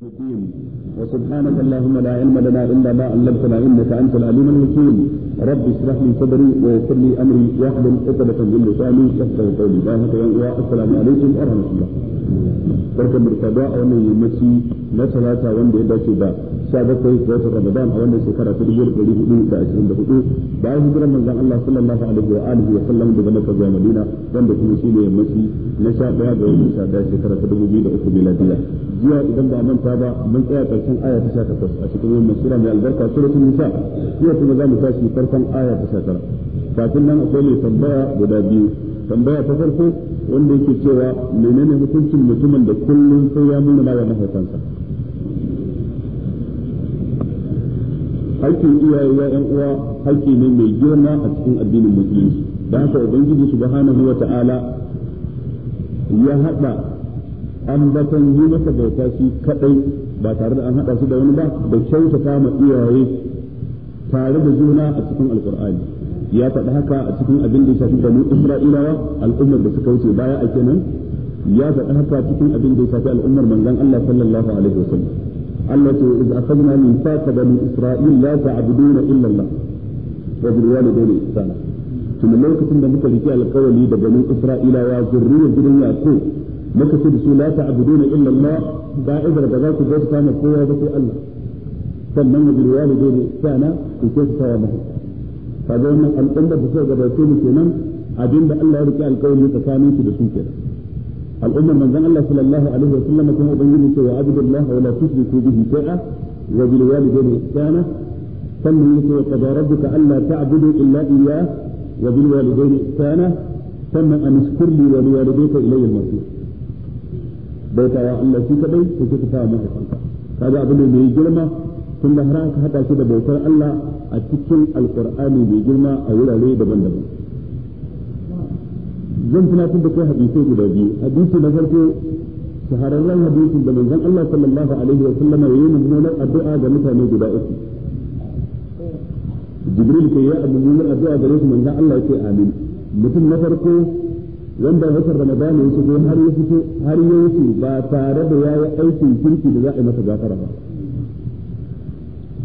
وسبحانك اللهم لا علم لنا إلا ما علمتنا إنك أنت العليم الحكيم. رب اشرح لي صدري ويسر لي أمري. واحلل عقدة من لساني يفقهوا قولي. السلام عليكم ورحمة الله. Barkan da a wannan yammaci na talata wanda ya dace da sha bakwai ga watan ramadan a wannan shekara ta dubu ɗari huɗu da ashirin da huɗu bayan hijirar manzon Allah sallallahu alaihi wa alihi wa sallam daga Makka zuwa Madina wanda kuma shi ne yammaci na sha ɗaya ga watan sha ɗaya shekara ta dubu biyu da uku miladiya. Jiya idan ba manta ba mun tsaya ƙarshen aya ta sha takwas a cikin wannan sura mai albarka suratul nisa. Jiya kuma za mu tashi farkon aya ta sha tara. Kafin nan akwai mai tambaya guda biyu. Tambaya ta farko wanda yake cewa menene hukuncin mutumin da kullum sai ya nuna wa mahaifansa? Haƙƙin iyaye ya ƴan uwa haƙƙi ne mai girma a cikin addinin musulunci. Da haka ubangiji subhanahu wa ta'ala ya haɗa ambaton yi masa bauta shi kadai ba tare da an haɗa su da wani ba da kyautata ma iyaye tare da juna a cikin alkur'ani ya faɗi haka a cikin abin da ya shafi banu isra'ilawa al'ummar da suka wuce baya a kenan ya faɗi haka cikin abin da ya shafi al'ummar manzon Allah sallallahu alaihi wasallam Allah ce iz akhadna min faqa bani isra'il la ta'buduna illa Allah wa bil walidayni ihsana tun lokacin da muka rike alƙawari da bani isra'ilawa zurriyar gidan yaqub muka ce da su la ta'buduna illa Allah da'idar da za ku bauta ma kowa ba sai Allah sannan bil walidayni ihsana ku kyautata wa kaga wannan al'ummar da suka gabace mu kenan abinda Allah ya rike alƙawari tsakanin su da su kenan al'ummar manzon Allah sallallahu alaihi wa sallam kuma ubangiji ce wa abdullah wa la tushriku bihi shay'a wa bil walidayni ihsana sannan yake wa qad rabbuka alla ta'budu illa iyyah wa bil walidayni ihsana sannan an ishkur li wa li walidayka ilayya al-masir bautawa Allah shi kadai ko kika ta mahaifanka kaga abin da mai girma tun da har aka haɗa shi da bautar Allah a cikin alkur'ani mai girma a wurare daban-daban. Zan tunatar da kai hadisai guda biyu. Hadisi na farko shahararren hadisin da manzon Allah sallallahu alaihi wa sallama yayi mummunar addu'a ga mutane guda uku. Jibril ke yi mummunar addu'a gare su manzon Allah ya ce amin. Mutum na farko wanda watan ramadan ya shigo har ya fito har ya wuce ba tare da yayi aikin kirki da za a yi masa gafara ba.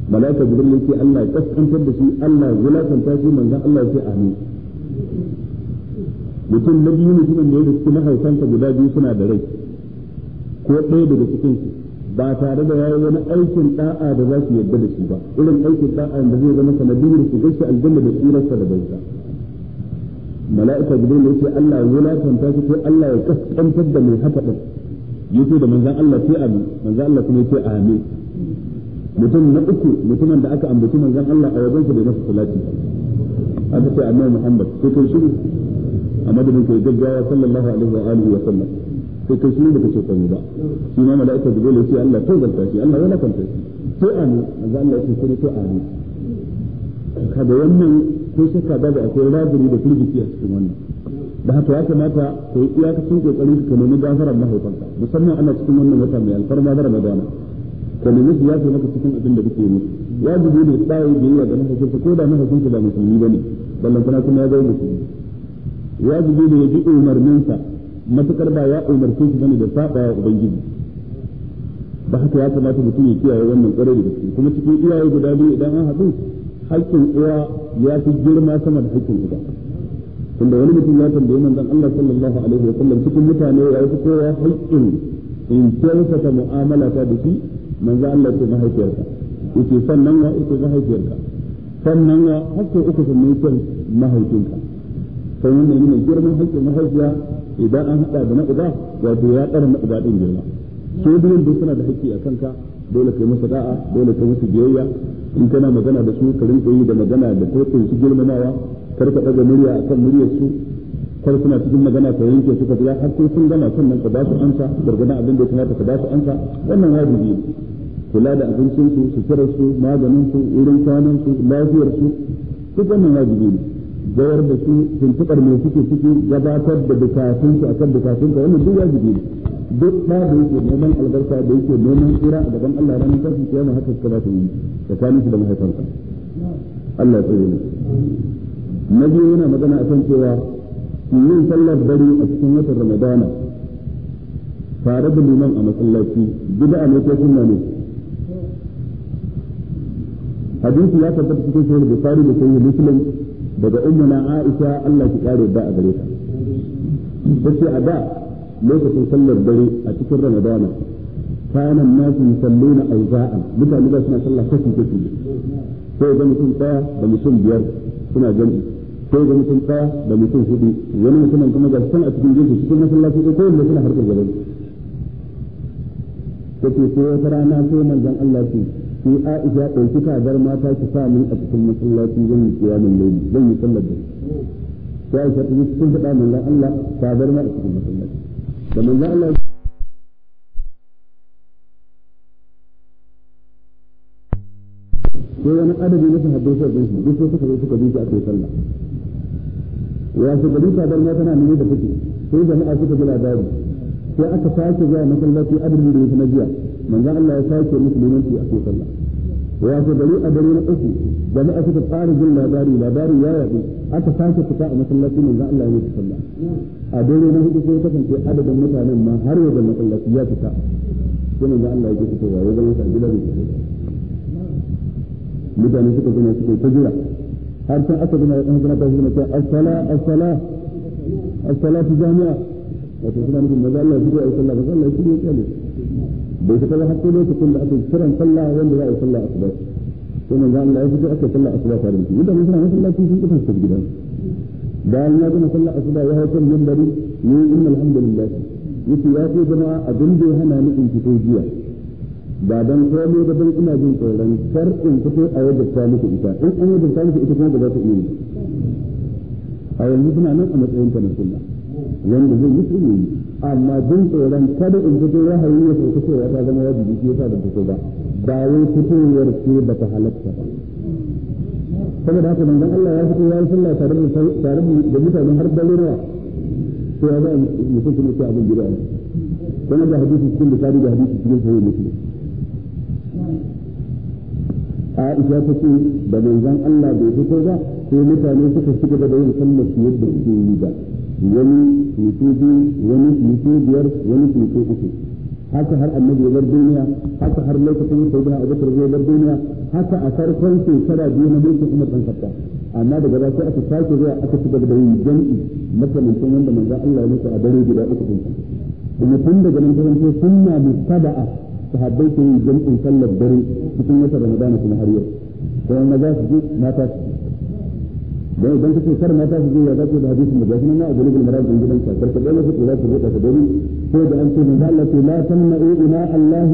Malaika jibril yake Allah ya kaskantar da shi Allah ya wulaƙanta shi manzon Allah ya ce amin. Mutum na biyu mutumin da ya riski guda biyu suna da rai ko ɗaya daga cikin ba tare da yayi wani aikin da'a da za su yarda da shi ba. Irin aikin da'a da zai zama sanadiyar su gashi aljanna da tsirarsa da baita mala'ika jibril ya ce Allah ya wulaƙanta shi sai Allah ya kaskantar da mai haka din ya ce da manzon Allah sai amin. Manzon Allah kuma ya ce amin. Mutum na uku mutumin da aka ambaci manzon Allah a wajen da masa salati aka ce annabi Muhammad sai kai shiru. A madadin kai gaggawa sallallahu alaihi wa alihi wa sallam. Sai kai shiru da kace komai ba. Shi ma mala'ika jibril ya ce Allah to zalta shi Allah ya lakanta shi. Sai amin manzon Allah ya ce sai to amin. Kada wannan ko shakka babu akwai razuri da firgici a cikin wannan. Da haka ya kamata ka yi iyakacin ƙoƙarin ka nemi gafarar mahaifanka. Musamman ana cikin wannan wata mai alfarma da ramadana. Ka nemi su yafe maka cikin abin da kake musu wajibi ne tsaye biyayya ga mahaifinka ko da mahaifinka ba musulmi ba ne ballan kana kuma ya zama musulmi. Wajibi ne ya ji umarninsa matuƙar ba ya umarce shi ba ne da saba wa ubangiji. Da haka ya kamata mutum ya kiyaye wannan ƙwarai da gaske. Kuma cikin iyaye guda biyu idan an haɗu haƙƙin uwa ya fi girma sama da haƙƙin uba. Tunda wani mutum ya tambayi manzon Allah sallallahu alaihi wa sallam cikin mutane ya fi kowa haƙƙin in kyautata mu'amala ta da shi manzo Allah ce mahaifiyarka. Yace sannan wa ya ce mahaifiyarka. Sannan wa haƙƙin uku sannan ya ce mahaifinka. Sai wannan yana girman haƙƙin mahaifiya idan an haɗa da na uba wato ya ɗara na uba ɗin girma. So biyun duk suna da haƙƙi a kanka dole kai masa da'a dole kai masa biyayya. In kana magana da su ka rinka yi da magana da ko su girmamawa. Kar ka ɗaga murya akan muryar su kar suna cikin magana ka yanke su ka har sai sun gama sannan ka ba su ansa gargadan abin da ya kamata ka ba su ansa wannan wajibi ne. Kula da abincin su suturar su maganin su wurin kwanan su lafiyar su duk wannan wajibi ne. Gawar da su tuntuɓar mai suke ciki gabatar da bukatun su akan bukatun ka wannan duk wajibi ne. Duk ɗa da yake neman albarka da yake neman tsira a gaban Allah ranar kafin kiyama haka suka ba su yi tsakanin su da mahaifansa. Allah ya tsare mu. Na biyu yana magana akan cewa yin sallar dare a cikin watan ramadana tare da liman a masallaci bid'a ne ko sunna ne? Hadisi ya tabbata cikin sahih bukhari da sahih muslim daga ummuna aisha Allah ki kare da a gare ta. Tace a da lokacin sallar dare a cikin ramadana kana nasu yusalluna awza'an mutane da suna sallah kashi kashi sai ga mutum ɗaya da mutum biyar suna jami'i sai ga mutum ɗaya da mutum huɗu wani mutumin kuma ga san a cikin jinsu cikin masallaci ko kowanne suna harkar gaban take sai wata rana sai manzon Allah ce ki Aisha ɗauki tagar mata ki sa min a cikin masallaci zan yi kiyamun laili zan yi sallar da sai Aisha ta yi cikin faɗa manzon Allah tagar ma a cikin masallaci. Da manzon Allah sai wani adadi na sahabbai sai gan shi duk sai suka zo suka bi shi a kai sallah. Ya su gari tagar ma tana nuni da take sai jama'a suka ji labari. Sai aka sake zuwa masallaci adadin da yake na jiya. Manzon Allah ya sake musulunci a kai sallah. Ya ce gari a dare na uku jama'a suka fara jin labari labari ya yaɗu. Aka sake fita a masallaci manzon Allah ya mutu sallah. A dare na huɗu sai kasance adadin mutanen ma har yau da masallaci ya fita. Sai manzon Allah ya ce fitowa ya zama sa gida da mutane suka zama suka ta jira. Har sai aka zama ɗan zama ta zama cewa as-sala as-sala as-salatu jami'a wato suna nufin maza Allah shi ya sallah maza Allah shi ya tsale bai ta kaza hakko lokacin da aka kiran sallah wanda za a yi sallah asuba sai manzo Allah ya fito aka sallah asuba tare da shi mutane suna masallaci sun kifa su gidan bayan ya gama sallah asuba ya hawo kan minbari ni inna alhamdulillah ya ce ya ce jama'a abin da ya hana ni in fito jiya ba dan komai ba dan ina jin tsoron kar in fito a wajen ta muku ita. In an wajen ta muku ita kuma ba za ta iya a yanzu suna nan a matsayin ta na sunna. Wanda zai yi yi. Amma jin tsoron kada in fito wahayi ya sauka cewa ta zama wajibi shi yasa da fito ba. Ba wai fitowar ce ba ta halatta ba. Saboda haka manzon Allah ya fito ya yi sallah tare da tare da mutane har dare nawa. Sai ya ga mutum kuma ce abin gida. Ne kuma da hadisi cikin bukari da hadisi cikin sahih muslim. Aisha ta ce da manzon Allah bai fito ba sai mutane suka shiga da yin sallar su yadda suke yi ba. Wani mutu biyu wani mutu biyar wani mutu uku. Haka har annabi ya bar duniya haka har lokacin sai da Abu Bakar ya bar duniya haka a farkon shekara biyu na mulkin Umar bin Khattab. Amma daga baya sai aka sake zuwa aka ci gaba da yin jami'i makamancin wanda manzon Allah ya musu a dare guda uku din. Kuma tun daga nan ta sunna mustaba'a sahabbai ke yin jam'in sallar dare cikin wata ramadana kuma har yau. Kuma maza su ji mata su don idan kace kar mata su je ya zace da hadisin da gashi nan na abulul marad din gidan ka kar ka dole su kula su buɗa ka dare ko da an ce manzo Allah ce la tamna'u ina Allah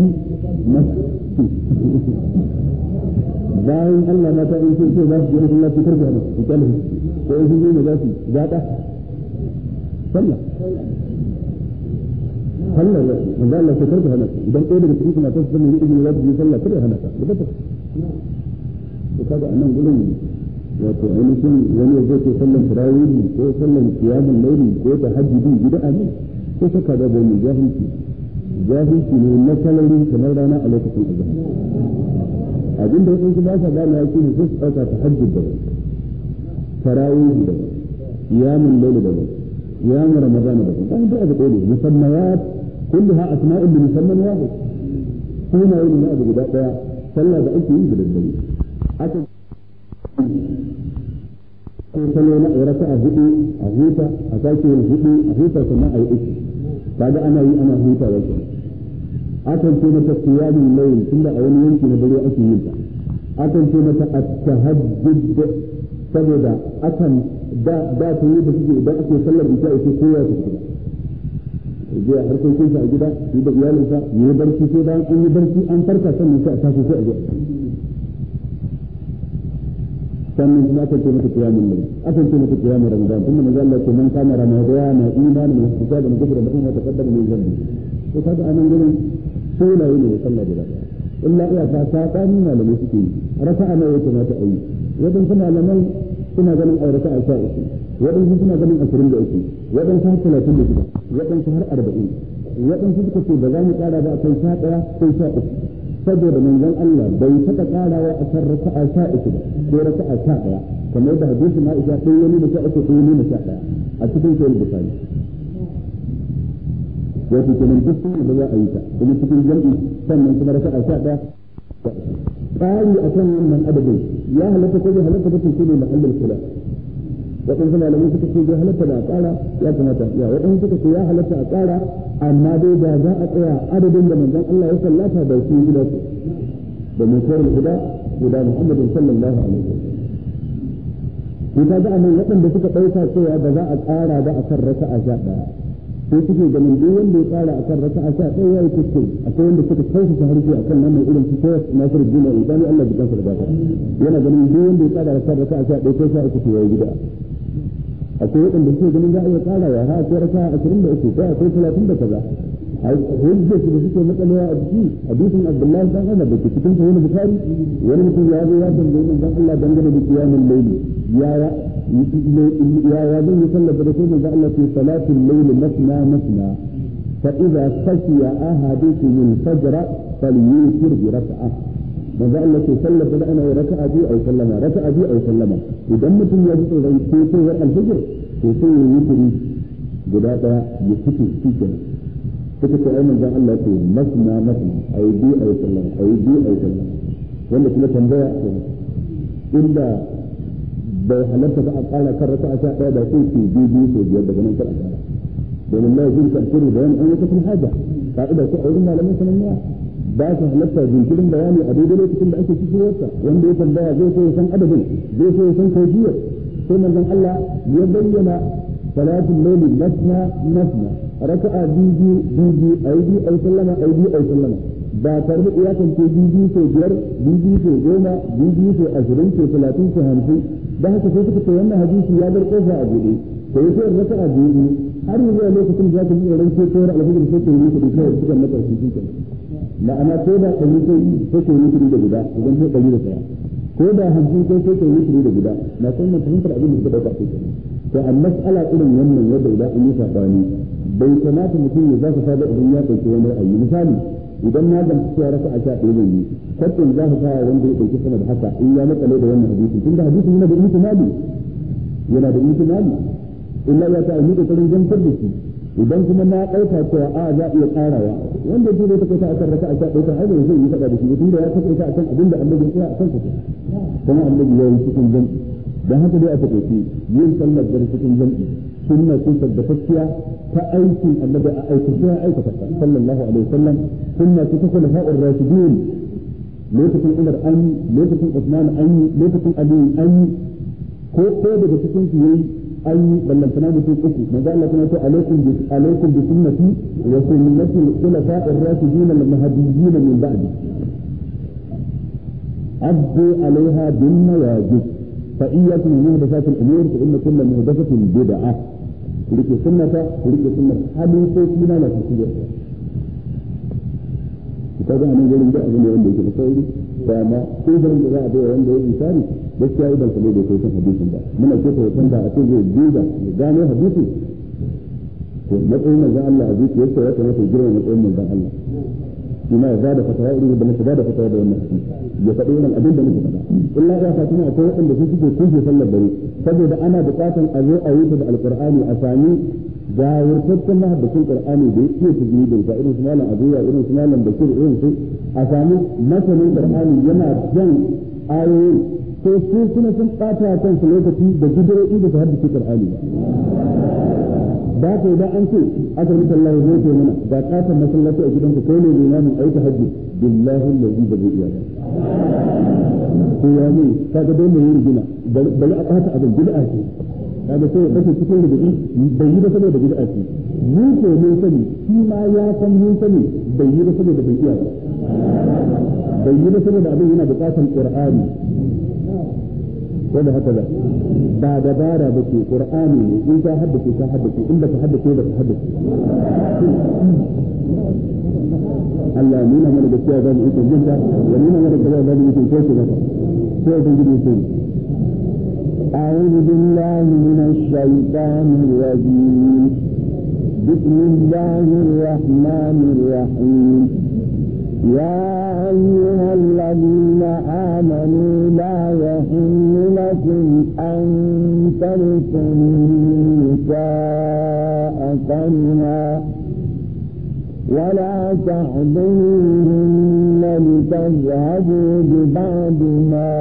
nafsi bayan Allah mata in sun ce za su je Allah su kar ka da su. Ko sun je za su zaɗa sallah. Sallah ya manzo Allah ce kar ka hana idan ɗaya daga cikin matan su ne izini za je sallah kada hana ta da ta to kaga a nan gurin wato ainihin wani zai ce sallan tarawih ko sallan kiyamun laili ko ta hajjidi bid'a ne ko saka da bani jahilci jahilci ne na kalari kamar rana a lokacin azhar abin da wasu ba sa gane ya ne sai su ɗauka ta hajjid da tarawih da kiyamun laili da kiyamun ramadan da kan da abu ɗaya musannayat kulluha asma'un bi musamman wahid sunaye ne na abu guda ɗaya sallah da ake yi da daddare aka ko salo na a raka a huɗu a huta a sake yin huɗu a huta sannan a yi uku kaga ana yi ana huta wajen akan ce mata qiyamul layl tunda a wani yanki na dare ake yin ta akan ce mata at-tahajjud saboda akan da da ta yi da suke idan ake sallar isha ake koya su gida je a harkokin sa a gida yi da iyalinsa yi barci sai bayan an yi barci an farka sannan sai a tashi sai a je. Sannan kuma aka ce mata kiyamun lail aka ce mata kiyamun ramadan tunda manzo Allah ce man kama ramadan na imani min hisab min gufra lahu ma taqaddama min dhanbi. To kaga a nan gurin sunaye ne sallah guda illa iya ta ta kani malamai suke yi. Raka'a nawa yake mata ayi wadan kuma malamai suna ganin a raka'a sha uku wadan suna ganin ashirin da uku wadan har talatin da shida wadan har arba'in wadan suka ce ba za mu kara ba kai sha ɗaya kai sha uku. Saboda manzon Allah bai taɓa ƙarawa a kan raka'a sha uku ba ko raka'a sha ɗaya kamar da hadisin Aisha ɗaya wani da sha uku ɗaya da sha ɗaya a cikin sahih Bukhari. Wato kenan duk sun da za a yi ta kuma cikin jam'i sannan kuma raka'a sha ɗaya tsari a kan wannan adadin. Ya halatta ko bai halatta ba to shine mahallin kula. Waɗansu malamai suka ce bai halatta da a tsara ya kamata ya waɗansu suka ce ya halatta a tsara amma dai da za a tsaya adadin da manzon Allah ya sallata da su gida su da mai kawar guda guda Muhammadin sallallahu alaihi wasallam. Ko ta sai suke ganin duk wanda ya tsara akan raka'a sha ɗaya yayi kuskure. Akwai wanda suka kauce ta harshe akan nan mai irin fito Nasir bin Albani Allah ya kansa da gafara. Yana ganin duk wanda ya tsara akan raka'a sha ɗaya ko sha uku to yayi gida akwai waɗanda suke ganin za a iya tsara ya ha akwai raka'a ashirin da uku ko akwai talatin da kaza. Matsalawa a jiki hadisin Abdullahi dan Umar da ke cikin sahih Bukhari wani mutum ya zo ya tambaye manzon Allah dangane da qiyamul layli ya يا يا بني صلى برسول الله في صلاة الليل مثنى مثنى فإذا خشي أحدكم الفجر فليوتر بركعة biyu au sallama raka'a biyu au sallama idan mutum ya ji tsoron ketowar alfajir to sai ya yi guda daya ya fito shi kenan suka ce ai manzo Allah ce masna masna ai biyu ai sallama ai biyu ai sallama wanda kuma tambaya inda bai halarta ba a ƙara kan raka'a sha ɗaya da sai ce biyu biyu sau biyar daga nan kar a ƙara domin la yajin ta'khuru bayan an yaka fil haja. Ka'ida ko aurin malamin sananniya ba su halarta jinkirin bayani a daidai lokacin da ake cikin wata. Wanda ya tambaya zai so ya san adadin zai so ya san kaifiyar. Sai manzon Allah ya bayyana salatul layli masna masna. Raka'a biyu biyu biyu ayi biyu sallama ayi biyu sallama. Ba tare da iyakan ce biyu biyu sau biyar biyu biyu sau goma biyu biyu sau ashirin sau talatin sau hamsin. Da haka sai suka ce wannan hadisi ya bar ƙofa a buɗe. To ya sai raka a biyu. Har yanzu lokacin da za ka yi ran ko tsoron alfajir sai ka yi da kawai suka ƙarfi shi kenan ma'ana ko da ɗari yi sai ka yi da guda idan sai ɗari da ɗaya. Ko da hamsin ko sai ka yi da guda na san fahimtar abin da suka ɗauka sai kenan. To a mas'ala irin wannan yadda idan an yi saɓani. Bai kamata mutum ya za ka saba idan ya ɗauki wani ra'ayi. Misali idan na gamsu cewa raka a sha ɗaya zan kwatin za ka kawo wanda ya ɗauki sama da haka in ya matsale da wannan hadisi tun da hadisi yana da ihtimali yana da ihtimali. Illa ya ta yi ƙoƙarin gamsar da shi. Idan kuma na ɗauka cewa a za a iya ƙarawa. Wanda zai ta kai ta akan raka a sha ɗaya kan aibin zai yi faɗa da shi tun da ya ta kai ta akan abin da annabi ya akan sa kuma annabi ya yi cikin jam'i dan haka dai a taƙaice yin sallar da cikin jam'i sunna ce tabbatacciya ta aikin annabi a aikace ya aikata. Sallallahu alaihi wasallam sunna ce ta khulafa'ur rashidin lokacin Umar an lokacin Usman an lokacin Ali an ko ko daga cikin su yayi an yi. Ballantana mutum uku. Manzo Allah kuma ce alaikum bi alaikum bi sunnati wa sunnati khulafa'ir rashidin al-mahdiyyin min ba'di. Abdu alaiha bin nawajib. Fa iyyakum muhdathat al-umur fa inna kull muhdathatin bid'ah riƙe sunnata riƙe sunnar halin ko kina la su da ka ga nan gurin da abin da wanda yake da sauri ba ma ko da za a bayar wanda yake tsari gaskiya idan ka da kai kan hadisin ba muna ce ta wanda a ce zai duba ya gano hadisin to matsayin manzon Allah a zuciyarsa ya kamata girma matsayin manzon Allah shi ma ya ba da fatawa irin da muka ba da fatawa da wannan hadisi ya faɗi irin abin da muka faɗa. Illa ya fa kuma akwai waɗanda su suke kushe sallar dare. Saboda ana buƙatan a zo a yi ta da alƙur'ani a sami gawurtaccen mahaddacin qur'ani da yake tajwidin sa irin su malam abuya irin su malam yana jan ayoyi ko su suna sun ɓata kansu lokaci da gidoyi da su haddace qur'ani ba ka idan an ce aka rubuta Allah ya zoce mana. Ga katon masallaci a gidanka kai ne limamin aiki hajji? Billahi allazi ba zai iya ko ya ne? Kaga dole yi rigina bari a ɓata abin bid'a ce. Kaga sai kace cikin rubuci bai yi ba saboda bid'a ce. Mu ko mun sani shi ma ya san mun sani bai yi ba saboda bai iya ba. Bai yi ba saboda abin yana buƙatar qur'ani. Wanda haka ba ba dabara ba ce qur'ani ne in ka haddace ka haddace in baka haddace ba ka haddace Allah nuna mana gaskiya za mu ita jinta ya nuna mana gaskiya za mu ita kauce mata sai ya gudu sai أعوذ بالله من الشيطان الرجيم بسم الله الرحمن الرحيم يا أيها الذين آمنوا لا يحل لكم أن ترثوا النساء كرها ولا تعضلوهن لتذهبوا ببعض ما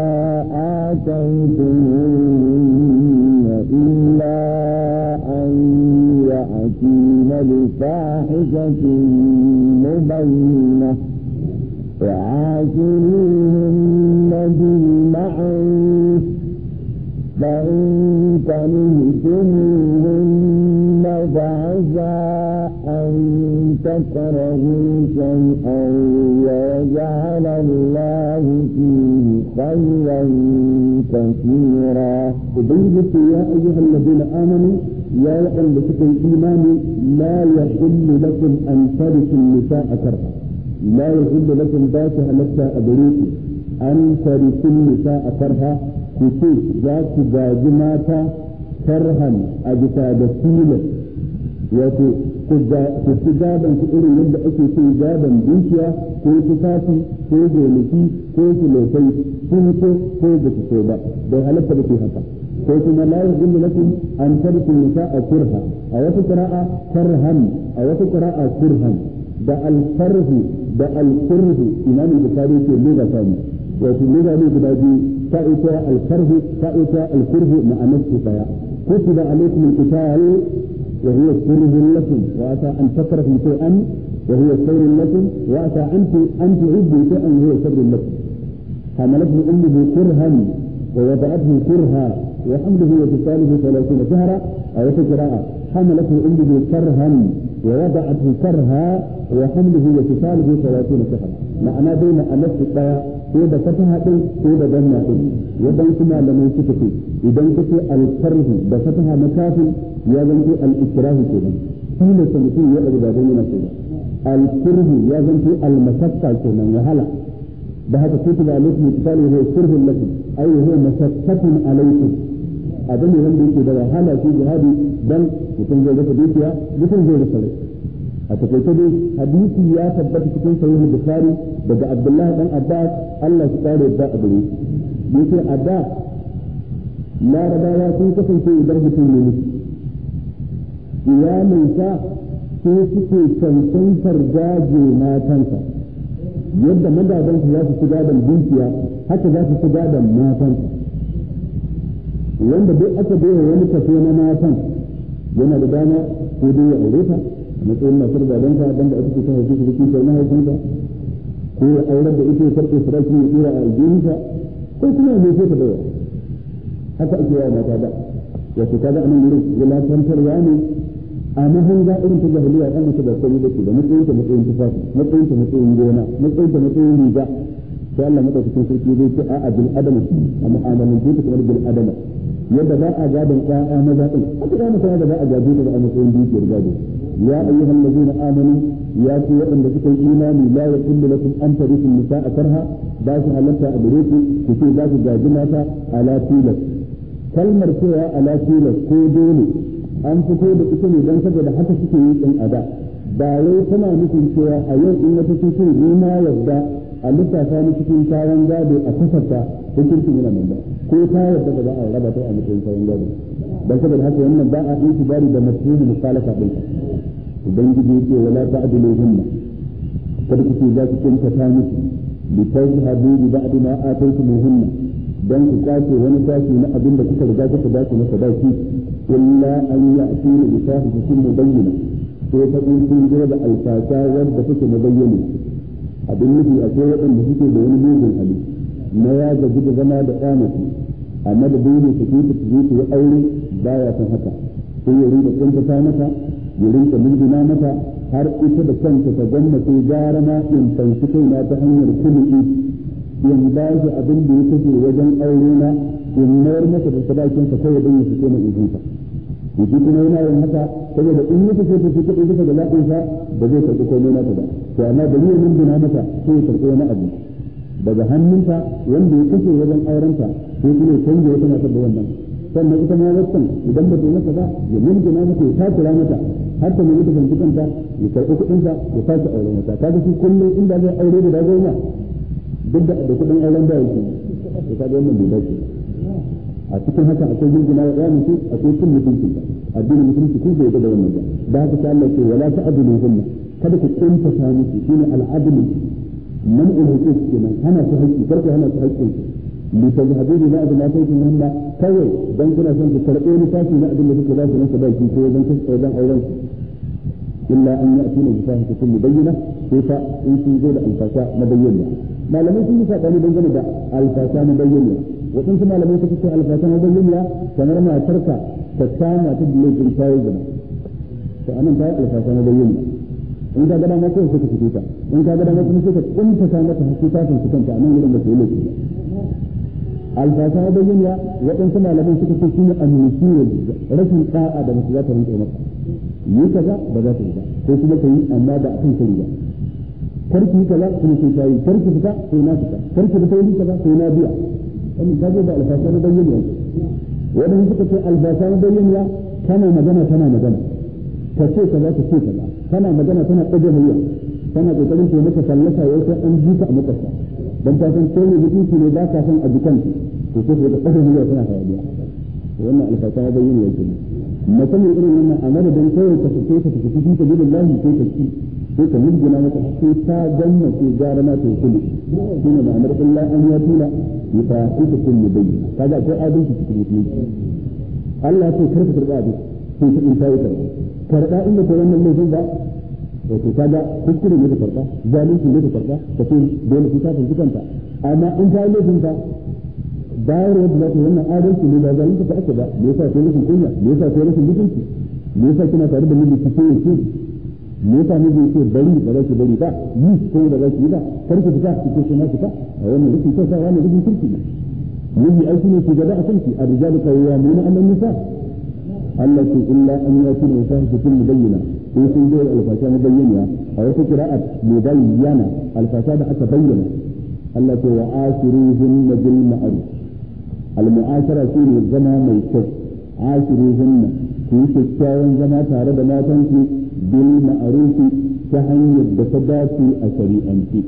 آتيتموهن إلا أن يأتين بفاحشة مبينة. وعاشروهن بالمعروف. فإن كرهتموهن فعسى أن تكرهوا شيئا ويجعل الله فيه خيرا كثيرا. وبينك يا أيها الذين آمنوا يا لكم الإيمان لا يحل لكم أن ترثوا النساء كرها. لا يحل لكم ذات لك أبريك أن ترثوا النساء كرها كتير ذات باجماتا كرها أجتا دسيلا wato ku ci gaban su irin yadda ake cin gaban dukiya ko tufafi ko gonaki ko kilofai sun so ko ba su so ba bai halatta ba ke haka ko kuma la yahillu lakum an tarku nisaa kurha a wata qira'a karhan a wata qira'a kurhan da alfarhu da alfurhu imam bukhari ke lura ta ne wato lura ne guda biyu ta ita alfarhu ta ita alfurhu ma'anar su daya kutiba alaikum alqital wa huwa kurhun lakum wa ata an takrahu shay'an wa huwa khairun lakum wa ata an an tuhibbu shay'an wa huwa sharrun lakum حملته أمه كرها ووضعته كرها وحمله وفصاله ثلاثين شهرا أو في قراءة حملته أمه كرها ووضعته كرها وحمله وفصاله ثلاثين شهرا معنى بين أنس الطياء ko da fataha din ko da ganna din wadan kuma malamai suka ce idan kace al-farhu da fataha na kafin ya zanto al-ikrahu kenan shi ne mutum ya da baban yana kenan al-kurhu ya zanto al-masakka kenan wahala da haka kutiba alaikum qitalu huwa kurhun lakum ay huwa masakkatun alaikum abin da wanda yake da wahala shi jihadi dan mutum zai rasa dukiya mutum zai rasa rai. A taƙaice dai hadisi ya tabbata cikin sahih bukhari daga abdullahi dan abbas Allah su kare da a gare shi. Yace adda larabawa sun kasance idan mutum ne iyalinsa sai suke cancantar gaje matansa. Yadda magadansu za su shiga da dukiya haka za su shiga da matansa. Wanda duk aka bai wani kaso na matan yana da dama ko dai ya aure ta matsayin matar babanka dan da aka ce ta haifi su da mahaifinka ko ya aurar da ita ya karɓe sarki ya tsira a aljihunsa ko kuma ya ta dawa haka ake yawa mata da ya ce kaga a nan wurin wulatantarwa ne a mahanga irin ta jahiliya ɗan mace da komai da ke da matsayin ta matsayin tufafi matsayin ta matsayin gona matsayin ta matsayin riga. sai Allah madaukakin sarki zai ce a'a bil adam a mu'amalan ta bil adam yadda za a gadon ƴaƴa maza din haka ya mutane da za a gado ta da matsayin dukiyar gado. Ya ayyuhal ladina amanu ya ku waɗanda suka yi imani la yaqullu lakum an nisa a karha ba su halatta a gare su ku ce ba su gaji mata ala tilas. Kalmar cewa ala tilas ko dole an fito da ita ne don saboda haka suke yi din ada ba wai tana nufin cewa a yau in wata ce ni ma yarda a lissafa ni cikin kayan gado a kasarta hukuncin yana nan ba. Ko ta yarda ba za a raba ta a matsayin kayan gado. Don saboda haka wannan ba a yi bari da mafhumu mukhalafa din. Ubangiji yake wala ta'diluhunna. Kada ku ce za ku kinta ta miki bi tazhabu bi ba'd ma ataytumuhunna. Dan ku ƙwace wani sashi na abin da kuka riga kuka dace masa daki illa an ya'tina bi fahishatin mubayyina. Sai ta sun jira da alfasa wadda take mubayyana. Abin nufi akwai waɗanda suke da wani mugun hali. Na ya gaji da zama da ƙyamaki amma da dole su fita su je su yi aure baya san haka. Sai ya rinka kuntata mata ya rinka munduna mata har ita da kanta ta gwamnati gara ma in fanshi kaina ta hanyar kulu'i in ba shi abin da ya kashe wajen aure na in mayar masa da sadakin sa kawai don ya fice na izinta yaji kuma yana yin haka saboda in ya fice ta fi kuɗi bisa ga zaɓin ba zai karɓi komai nata ba. To amma da ya munduna mata sai ya karɓi wani abu. Daga hannunta wanda ya kashe wajen aurenta sai kuma ya canja wata matar da wannan. Sannan ita ma wancan idan ba ta masa ba ya murgina mata ya takura mata. Har ta nemi ta fanci kanta ya karɓi kuɗinsa ya sake aure mata kaga shi kullum inda zai aure da goma duk da kuɗin auren da yake to kaga wannan bai dace a cikin haka akwai jirgina wa ɗaya mutum akwai cin mutunci addinin mutunci kun bai da wannan ba. Da haka sai Allah ce wala ta'dilu hunna. Kada ku kuntata musu shine al'adl man'ul huquq kenan. Hana su haƙƙi karku hana su haƙƙin su. Li tazhabu bi ba'd ma kuntum hunna kawai dan kuna son ku karɓo ni tashi na abin da kuke ba su na sadaki ko wajen wajen auren illa an ya'ti na bisahi ta kullu bayyana sai fa in sun zo da alfasha na bayyana malamai sun yi saɓani dangane da alfasha na bayyana waɗansu malamai suka ce alfasha na bayyana kamar matarka ta kama ta da laifin tayi zina to a nan ta yi alfasha na bayyana in ka gada mata sai ka fito ta in ka gada mata sai ka kunta ta mata hakki ta su kanta a nan gurin da ke laifi alfasa na bayyana waɗansu malamai suka ce shine annusiyar rashin da'a da mutu za ta rinka maka yi kaza ba za ta yi ba ko kuma ka yi amma ba a kan shari ba. Karki yi kaza kuma sai ta yi. Karki fita sai na fita. Karki fita yi kaza sai na biya. Wannan ta zo da alfasa na bayyana waɗansu suka ce alfasa na bayyana kana magana tana magana. Ka ce kaza ka ce kaza. Tana magana tana ɗaga murya. Tana ƙoƙarin ta maka fallasa yau sai an ji ta a makwabta. Dan ta san ko ne mutunci ne ba ka san a jikan to sai ka ɗaga murya tana hayaniya. Wannan alfasa ya bayyana yake musamman irin wannan a madadin kawai ka fice ka ta gidan lahi sai ka ci sai ka murgina mata sai ta ganna ce gara na ta kullu shine ma'anar illa an ya tula ya ta ita kullu bayyana kaga akwai adalci cikin mutunci Allah ya ce kar ka karɓa abin sai ta in ta yi karɓa karɓa inda ko wannan laifin ba wato kaga kuskure ne da karɓa zalunci ne da karɓa ka ce dole ku ta tuntu kanta amma in ta laifin ta bayar da za ta wannan adalci ne ba zalunci ta ake ba me yasa sai rashin kunya me yasa sai rashin mutunci me yasa kina tare da miji ki ce ki me yasa miji ce bari ba za ki bari ba yi ko da za ki yi ba kar ki fita ki ce na fita a wannan rashin kyauta wannan rashin kirki ne miji aiki ne ki gaba a kanki a rijalu kawwamuna ala nisa Allah ce illa an ya tuna wata hukumin mubayyana sai sun zo da alfasha mubayyana a wata qira'at mubayyana alfasha da aka bayyana Allah ce wa ashiruhun bil ma'ruf al mu'ashara shine zama mai kyau. Ashiruhun ku yi kyakkyawan zama tare da matan ku bil ma'ruf ta hanyar da ta dace a shari'anci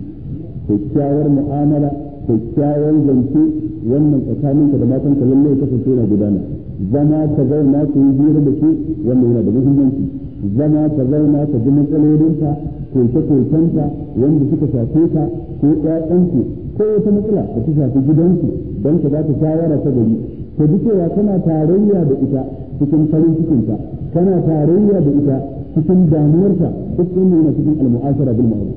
kyakkyawar mu'amala kyakkyawar zance wannan tsakaninka da matan ka lallai kasance na gudana. Zama ka zauna ka yi hira da su wannan yana da muhimmanci. Zama ka zauna ka ji matsalolinka koke-kokenta wanda suka shafe ka ko ƴaƴanku ko wata matsala da ta shafi gidanku don ka za ta shawara ta gari. Ka ji cewa kana tarayya da ita cikin farin cikinta kana tarayya da ita cikin damuwarta duk wannan yana cikin al-mu'ashara bil ma'ruf.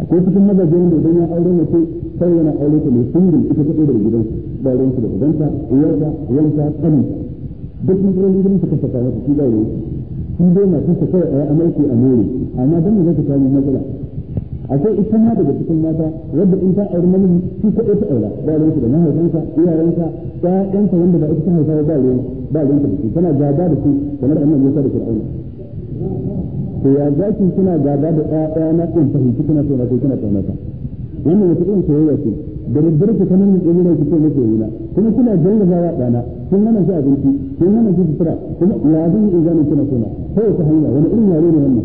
Akwai cikin mazaje wanda idan ya aure mace sai yana aure ta mai singil ita kaɗai daga gidansu ba ruwan su da ubanta uwarta uwanta kani duk tsoron gidan su kasa kawo shi ba ruwan shi dai na kasa kawai a amalki a more amma dan zai ta samu matsala? Akwai ita ma daga cikin mata wadda in ta aure namiji shi ta aura ba ruwan su da mahaifansa iyayensa ƴaƴansa wanda ba ita ta haifa ba ruwan ba ruwan ta da su tana gaba da su kamar annabi Musa da Fir'auna. To ya zaki suna gaba da ƴaƴa na in fahimci kuna so na kuna tsaunata wannan wata irin soyayya ce. Da daddare ku sanar da tsoro ki ce nake na kuma kuna jallaba wa dana kun hana shi abinci kun hana shi sutura kuma ya zan yi izanin kina sona ta hanya wani irin yare ne wannan?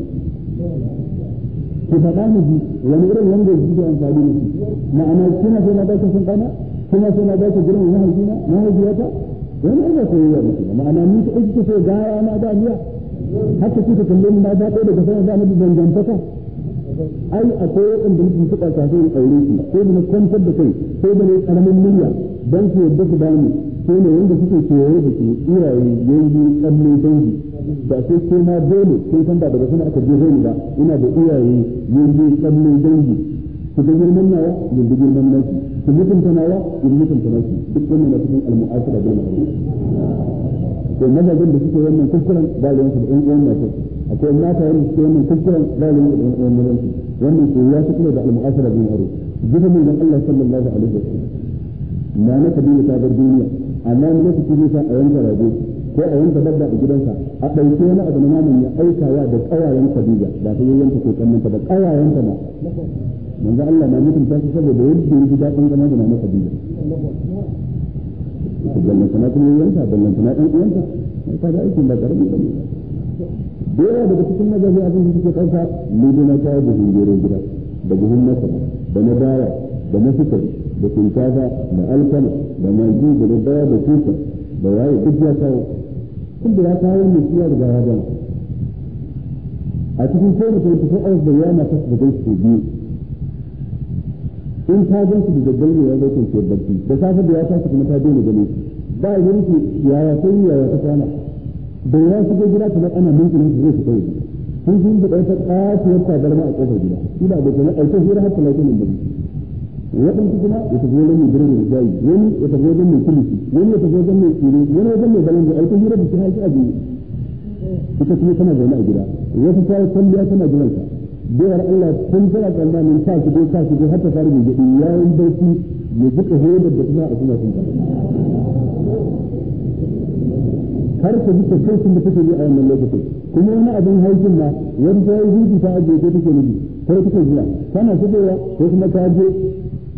Ki faɗa mu ji wani irin wanda ji ke amfani da shi? Ma'ana kina so na baki sun kana kina so na baki girman mahaifina mahaifiyata? Wani irin soyayya ne ma'ana ni ta ita so gaya na da miya? Haka kika kalle ni na daɗo daga sanar da annabi dangantaka? Ai akwai waɗanda mutum suka kafin aure shi sai da na kwantar da kai sai da na ƙaramin murya don su yadda su bani. Sai ne wanda suke kewaye da su iyaye yanzu tsalle dangi. Da sai sai na dole sai san ba daga sana aka je ni ba. Ina da iyaye yanzu tsalle dangi. Su ga girman nawa? Yanzu girman naki. Su mutunta nawa? Yanzu mutunta naki. Duk wannan na cikin al-mu'asira bil ma'ruf to da suke wannan kuskuren ba da yansu da ɗan uwan masu. Akwai mata wanda suke wannan kuskuren da da uwan masu wannan ko ya fi da al-mu'asara bin aro jiba min dan Allah sallallahu alaihi wasallam na na kabila ta bar duniya amma ne lokaci ne a yanka rago ko a yanka dabba a gidansa a ɗauke wani abu na naman ya aikawa da ƙawayen kabila ba ta yanka ko kannanta ba ƙawayenta ma manzo Allah na mutunta shi saboda yadda ya ji daɗin zama da na kabila ballantana kuma yanka ballantana ɗan uwanka ka ga aikin ba ƙarami ba ne da yawa daga cikin mazaje abin da suke ɗauka dai na kawo buhun gero gida da buhun masara da na dawa da na sukari da shinkafa da alkama da magi da na dawa da tuka da waye duk ya kawo. Kun da ya kawo ne shi ya riga ya gama. A cikin kowane twenty four hours da yana ta da gan su biyu. In ta gan su da daddare ne ya zai barci da safe da ya tashi kuma ta daina ganin ba ya yaya sai yaya ta kwana. Da ya shigo gida kamar ana mintunan su zai fita yi sun sun da ta ƙasiyar tabarma a ƙofar gida. Shi da abokan aiki hira har talatin da biyu. Waɗansu kuma ya tafi wajen mai birnin da jayi wani ya tafi wajen mai kilisi wani ya tafi wajen mai tsire wani wajen mai balan da aikin hira da shi haƙi a biyu. Ita kuma tana zaune a gida. Wata ta kwalliya tana jiransa bayar Allah tun tana tsammanin ta shigo ta shigo har ta fara mai gaɗi yayin barci ya jika hodar da kuma a kuma sun har ka ji tafsirin da take yi a wannan lokacin. Kuma wani abin haifin ma wani ta yi huɗu ta ajiye ko take nufi ko take jira tana shigowa ko kuma ta je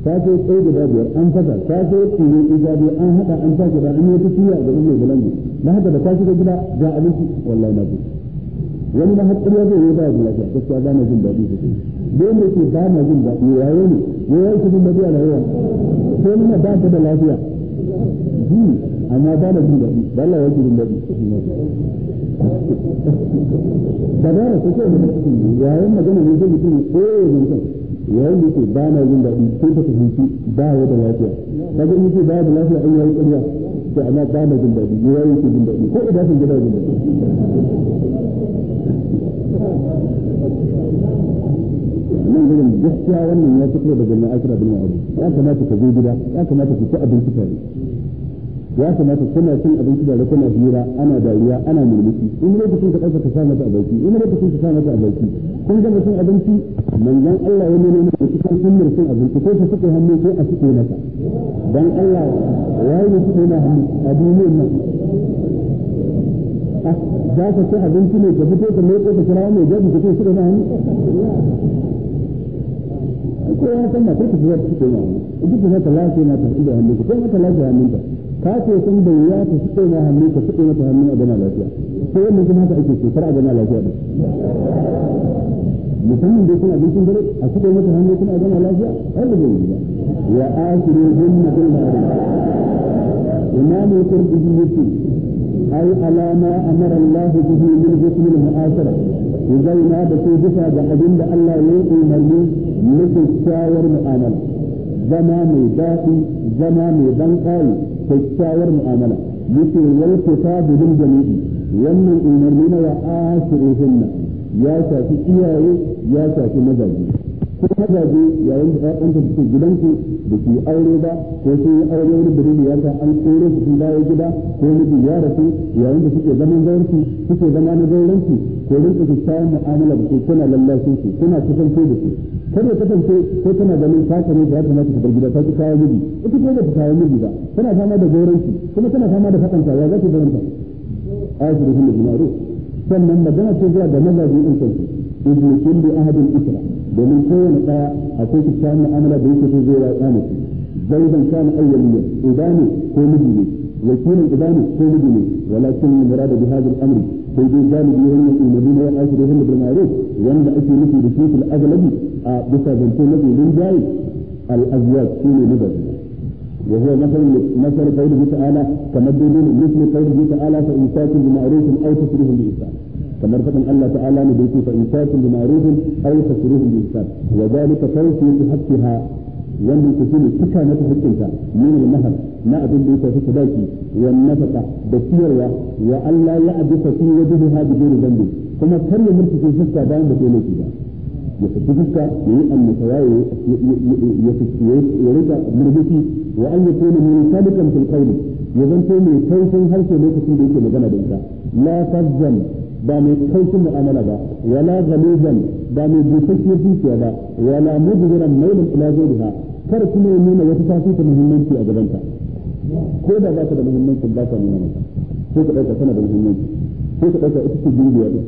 ta ce tsaye guda biyar an fasa. Ta ce tsini ijabi an haɗa an sake da an yi wata tuya da mai bulangu na haka da ta shiga gida ga abinci wallahi na wani na hakkar ya zai ba da lafiya gaskiya ba na jin daɗi sosai. Don da ke ba na jin daɗi yayo ne? Ya yi su jin daɗi a rayuwa. Sai nuna ba ta da lafiya. Amma ba na jin daɗi. Ba Allah ya ji jin daɗi. Da ba da kusa da yayin magana ne zai mutum ko ya mutum. Yayin da yake ba na jin daɗi sai ta fahimci ba ya da lafiya. Kaga in yake ba da lafiya an yayi ƙarya. To amma ba na jin daɗi. Ya yi jin daɗi. Ko idan sun gida jin daɗi. Nan gudun gaskiya wannan ya fito daga mai akira bin ya kamata ka gida. Ya kamata ci abinci tare. Ya kamata kuna cin abinci da kuna hira ana dariya ana murmushi. In lokacin ka ɗauka ka sa mata a baki in lokacin ka sa mata a baki kun gama cin abinci manzon Allah ya nuna maka cikin sunnar cin abinci ko ka suke hannu ko a suke maka dan Allah yayi ne suke na hannu a duniyar nan? Za ka ci abinci ne ka fito ka ko ka kira mai jabi ka ce suke na hannu? Ko ya san ba ko ka suke na hannu. Duk da ka lafiya na tafi da hannu ko ka lafiya hannunka. Ka ce sun bai ya ta suke na hannu ka suke mata hannu a gana lafiya. Ko wannan kuma haka ake shekara a gana lafiya din musamman dai suna abincin dare a suke mata hannu kuma a gana lafiya har da bai ba. Wa asiru hunna bil ma'ruf. Imamu qurtubi ya ce ai alama amara Allah bihi min hukm al mu'ashara zaina da su bisa ga abin da Allah ya yi umarni na kyakkyawar mu'amala. Zama mai daɗi zama mai ban kyakkyawar mu'amala. Yake wal kitabu lil jami'i. Wannan umarni na wa ashiruhunna ya shafi iyaye ya shafi mazaje. Ko mazaje yayin da ƴaƴanta da suke gidanku da ke aure ba ko sun yi aure wani dalili ya an kore su sun dawo gida ko miji ya rasu yayin da suke zaman zaurci suke zama na zauranci ko rinka kyakkyawan mu'amala da su kuna lallashin su kuna kusance da su. Kada kasance ko tana ganin ta ne da ya kamata ta bar gida ta ki kawo miji. Ita ko ba ta kawo miji ba tana fama da goranci kuma tana fama da fatanta ya za ta? Hin bil ma'ruf sannan magana ce zuwa ga mazaji in kansu. Ibnu kulli ahadin isra. بمن كان أكوك الثاني أملا بيك في زيرا الآمس كان أوليا إباني هو مجلي وكين الإباني هو ولكن المراد بهذا الأمر سيد الجانب يهن في المدينة وآخر يهن بالمعروف. وأن أتي نفي بسيط الأغلبي آه، بسا بنتو نفي من جاي الأزواج كين مبادل وهو مثل مثل قوله تعالى تمدد مثل قوله تعالى فإنساكم بمعروف أو تسريهم بإنسان kamar faɗin Allah ta'ala ne da yake fa insaku bi ma'rufin aw tasrihu bi ihsan wa dalika tawfiq haqqiha wanda yake shine cika mata hakkinta min al-mahar na abin da yake fi sadaki wa nafaka da ciyarwa wa Allah ya abisa fi wajhiha bi ghairi dhanbi kuma kar ya murtuke fuska bayan da kai ba ya fiti fuska ya yi annasawa ya fiti ya riƙa murmushi wa an yakuna min sadiqan fil qawli ya zanto mai kaifin harshe lokacin da yake magana da ita la fazzan ba mai kaifin mu'amala ba wala ghalizan ba mai busasshiyar dukiya ba wala mudbiran mailin ila zawjiha. Kar kuma ya nuna wata tafi ta muhimmanci a gabanta. Ko da ba ta da muhimmanci ba ta nuna mata. Ko ka ɗauka tana da muhimmanci. Ko ka ɗauka ita ce dubiya din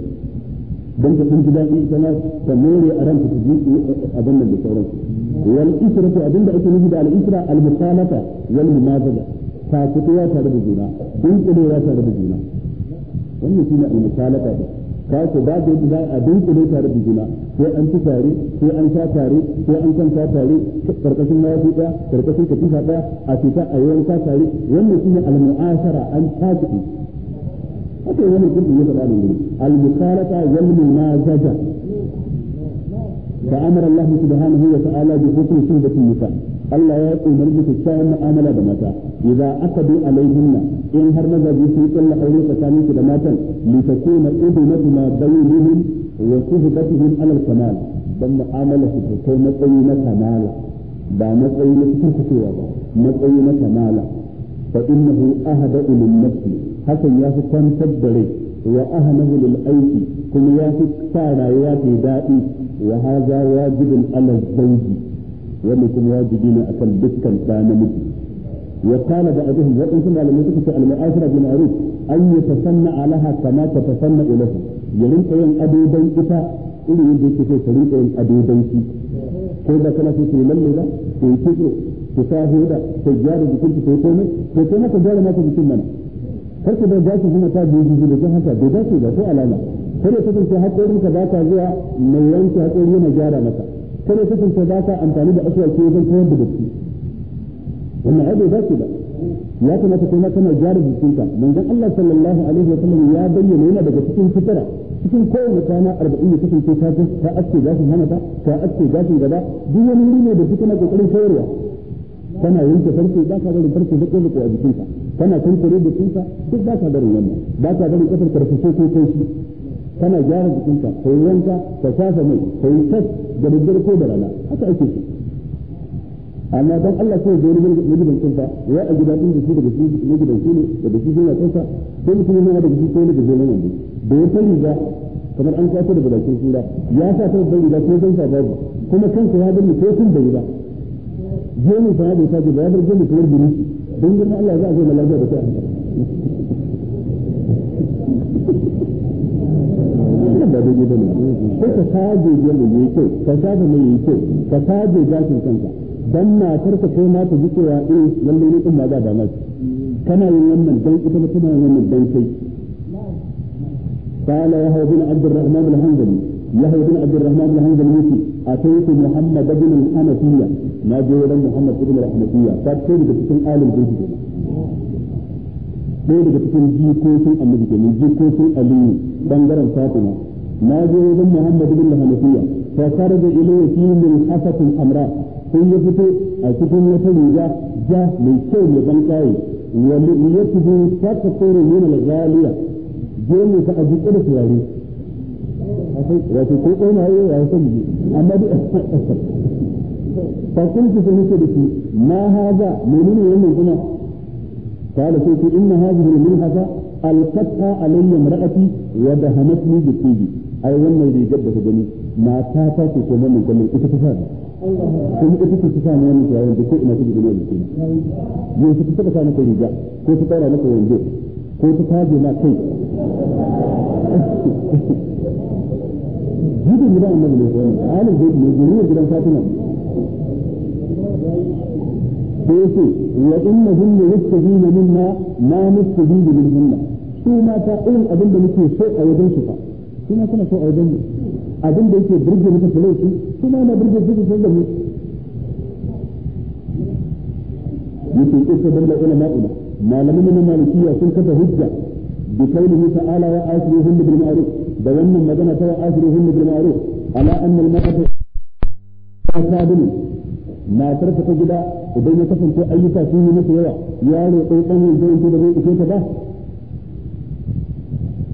dan ka san daɗi ita ma ta more a ranka ta ji abin nan da sauransu. Wal isratu abin da ake nufi da al isra al mukhalafa wal mumazaja ta fitowa tare da juna dunkulewa tare da juna. wannan shine al mukhalafa din ka ko ba da yadda za a dunkule tare da juna sai an ci tare sai an sha tare sai an kwanta tare karkashin mayafi ɗaya karkashin katifa ɗaya a fita a yi wanka tare wannan shine al mu'ashara an tafi haka wani gudu ya faɗa ne al-mukalata wal munazaja فأمر الله سبحانه وتعالى بحكم شهبة النساء Allah ya umarni kyakkyawan mu'amala da mata. Idza aqadu alaihinna in har mazaji sun kulla aure tsakanin su da matan li takuna idnatu ma bainihim wa suhbatuhum ala al-kamal dan mu'amala su kai matsayi na kamala ba matsayi na cikin kucewa ba matsayi na kamala. Fa innahu ahada lil nafsi hakan ya fi kwantar da rai wa ahnahu lil aiki kuma ya fi sa rayuwa ta daɗi. Wa hadha wajibun ala zawji. Wannan kuma wajibi ne akan dukkan ɗa namiji. Wa qala ba'dhum wa kuma malamai suka ce al-mu'ashara bil ma'ruf an yatasanna alaha kama tatasanna ilayhi. Ya rinka yin ado ita irin yadda yake so ta rinka yin ado shi. Ko da kana so yi lalle ba ta yi kitso ta sa hoda ta gyara jikinta ta yi komai to kai maka gyara maka jikin mana. Kar ka da gashi kuma ta biyu biyu da haka bai dace ba ko alama. Kada kasance haƙorinka ba ta zuwa mai yanke haƙori yana gyara maka. Kada kasance ba ka amfani da aswaki wajen kawar da datti wannan ai bai dace ba. Ya kamata kai ma kana gyara jikinka. Manzon Allah sallallahu alaihi wa sallam ya bayyana yana daga cikin fitara. Cikin kowane kwana arba'in da kasance ta ta aske gashin hanata ta aske gashin gaba. Duk wani wuri ne da suke na ƙoƙarin koyarwa. Kana yanke farce ba ka barin farce da kowa a jikinka kana kankare da kinka duk ba ka barin wannan. Ba ka barin kafar ƙarfe ko kai shi. Kana gyara jikinka ka yi wanka ka shafa mai ka yi tas da daddare ko da rana. Haka ake so. Amma dan Allah sai da wani magidan kinka ya a gida din da shi daga shi magidan shi ne daga shi yana kansa sai mutum yana daga shi sai daga zolan wanda. Da ya fari ga kamar an kwaso daga bakin sura ya sa ta da riga ko dan sa babu. Kuma kansa ya gani ko tun da riga jemi sa da ta ba ya bar jemi kamar biri don gina Allah za a zo na lafiya da kai ba daidai ba ne sai ka saje yadda yayi kyau ka saje mai yayi kyau ka saje gashin kanka dan matar ka kai ma ta ji cewa eh lalle ne kuma ba da maki kana yin wannan dan ita ma tana yin wannan dan kai قال يحيى بن عبد الرحمن الحنظلي يحيى بن عبد الرحمن الحنظلي أتيت محمد بن الحنفية ما جاء محمد بن الحنفية قد كان cikin alim din ɗaya daga cikin jikokin annabi kenan jikokin aliyu bangaren fatima na je wajen muhammad bin hanafiya fa sarda ilayya fi min hafatin amra sai ya fito a cikin wata riga ja mai kyau mai ban kai wa liyatuhu takfuru min al-ghaliya je mu fa aji da turare wato ko ko na yi ya san ji amma duk fa kuntu sai nake da shi ma haza menene wannan kuma قال قلت إن هذه الملحفة ألقتها علي امرأتي ودهنتني بالطيب ai wannan rigar da ka gani na ta ce ko mun gani ita ta fara kuma ita ta sa ne wannan yayin da ko ina kike gani ne yau ta ta sa maka riga ko ta tsara maka wando ko ta taje na kai. Gidan gidan annabi da ko alin gidan ne gidan gidan fatima. Ce wa innahum na minna ma da minhum su mata irin abin da muke so a wajen su fa. Su ma suna so a wajen mu abin da yake burge talauci su ma na burge su sun da mu. Yake isa dalla ulama ila malaman na malikiya sun kafa hujja bi qawlihi ta'ala wa asrihuhunna bil ma'ruf. Da wannan magana ta wa asrihuhunna bil ma'ruf. Ala anna al mar'ata tasabilu matar ta gida idan ya kasance ayyuka sun yi masa yawa yaro ɗan ɗan yanzu yanzu da zai ishe ta ba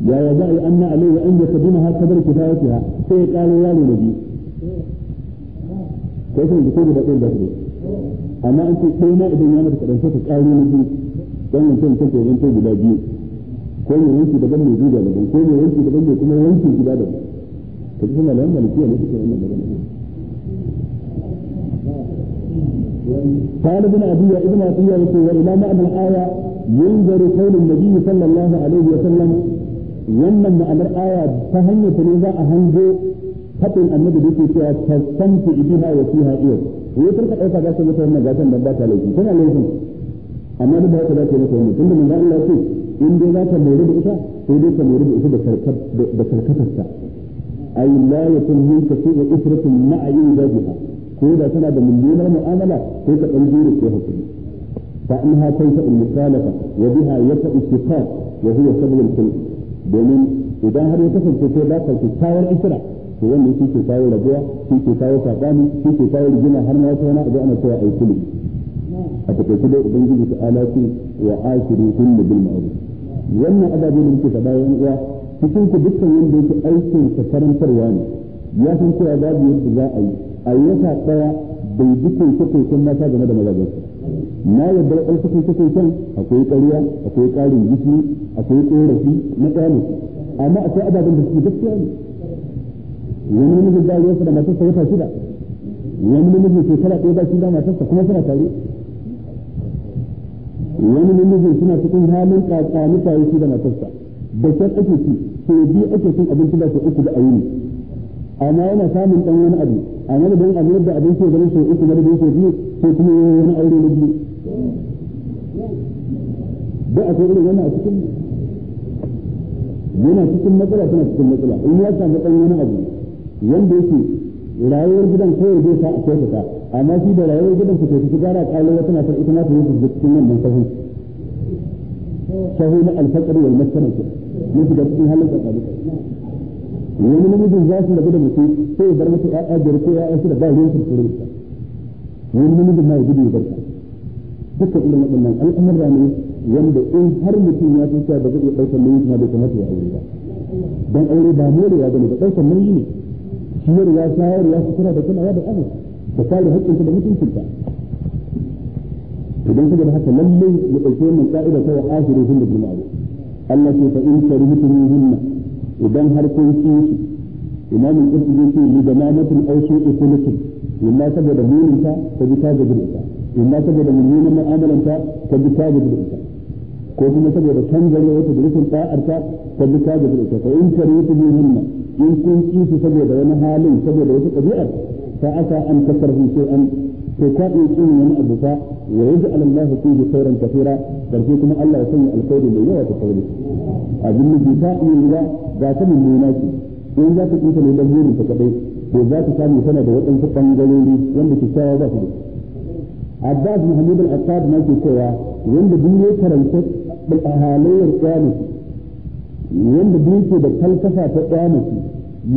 yaya za a yi anna alaihi an ya kaduna ha kadar kifayatiha sai ya ƙaro yaro na biyu ko sun da kowa da ɗan da su amma an ce ɗaya ma idan ya mata kaɗan sai ta ƙaro na biyu don mutum take yanzu guda biyu ko mai wanki daban mai duba daban ko mai wanki daban mai kuma wanki gida daban ka ji suna lawan malikiya ne suke wannan magana قال ابن ابي ابن عطيه يقول والى معنى الايه ينظر قول النبي صلى الله عليه وسلم wannan ma'anar aya ta hanyar ta ne za a hango faɗin annabi da yake cewa tasanti ibiha wa fiha iyo wai kar ka ɗauka za ka mata wannan gatan dan ba ta laifi. Tana laifin. Amma da haka za ka mata wannan. Tunda manzo Allah ya ce in dai za ka lura da ita sai dai ka lura da ita da karkatarta. Ay la yakun minka su'u isratun ma'a yudajiha ko da tana da mummunar mu'amala sai ka ɗan jure ko haƙuri. Fa in ha kai ta mukhalafa wa biha yata istiqaq wa huwa sabab al domin idan har ya kasance sai ba ka kyakkyawar isra to wannan shi ke kawo rabuwa shi ke kawo saɓani shi ke kawo rigima har ma wata wani abu ana cewa ai kullu a taƙaice dai ubangiji ta ala ce wa ashiru kullu bil ma'ruf. Wannan ababe da muke faɗa yan uwa cikin ku dukkan wanda yake aikin sa karantarwa ne ya san cewa babu yadda za a yi a yi wata ɗaya bai ji kai mata game da mazajensa. Na yadda da ɗauka kai kan akwai ƙarya akwai ƙarin gishiri akwai ƙorafi na ƙyale. Amma akwai ababen da suke gaskiya ne. Wani namijin da ya da matarsa wata shida. Wani namijin shekara ɗaya ba shi da matarsa kuma suna tare. Wani namijin suna cikin halin ƙaƙani tare shi da matarsa. Da kyan ake ci sai biyu ake cin abinci da sau uku da ayyuni amma yana samun ɗan wani abu a wani don abu yadda abin ke ganin sau uku na da sau biyu sai kuma wani aure na biyu. Da akwai irin wannan cikin yana cikin matsala tana cikin matsala. In ya samu ɗan wani abu wanda yake rayuwar gidan kawai zai sa a kyautata amma shi da rayuwar gidan su ke gara ƙalo wata matar ita ma ta yi su cikin wannan sahu sahu na alfakar wal ke ya shiga cikin halin tsakanin wani namijin za su rabu da mutum sai ya bar masa ƴaƴa biyar ko ƴaƴa shida ba ruwan su tsoro wani namijin ma ya gudu ya barka duka irin waɗannan al'amurra ne wanda in har mutum ya san cewa ba zai iya ɗaukar nauyi kuma bai kamata ya aure ba. Dan aure ba morewa ba ne ba ɗaukar nauyi ne. Ciyarwa shayarwa sutura da kulawa da abu da kare haƙƙinta da mutuncinta idan kaga da haka lalle ya ɗauki wannan ka'ida ta wa ashiru hunna bil ma'ruf. Allah ce fa in karihtum idan har kun ci imam al-qurtubi ce li zamanatin aw su'i khuluqin. Illa saboda muninta ta bi ta gaji da ita. Illa saboda mummunan mu'amalanta ta bi ta gaji da ita. Ko kuma saboda canzare wata da rufin ta'arta ta bi gaji da ita fa in karihtum hunna in kun ci su saboda wani halin saboda wata ɗabi'ar fa asa an takarhu shay'an to ka iya kin wani abu fa wa yaj'al Allahu fihi khairan kathira barke kuma Allah ya sanya alkhairi mai yawa ta kauri abin da ta iya riga ga ta mummuna ce in za ka kinta ne dan burin ta kadai to za ka samu tana da waɗansu bangarori wanda ke kawo ba su Abbas Muhammad al-Assad na ke cewa wanda duk ya karanta halayyar kiyamati wanda duk yake da falsafa ta kiyamati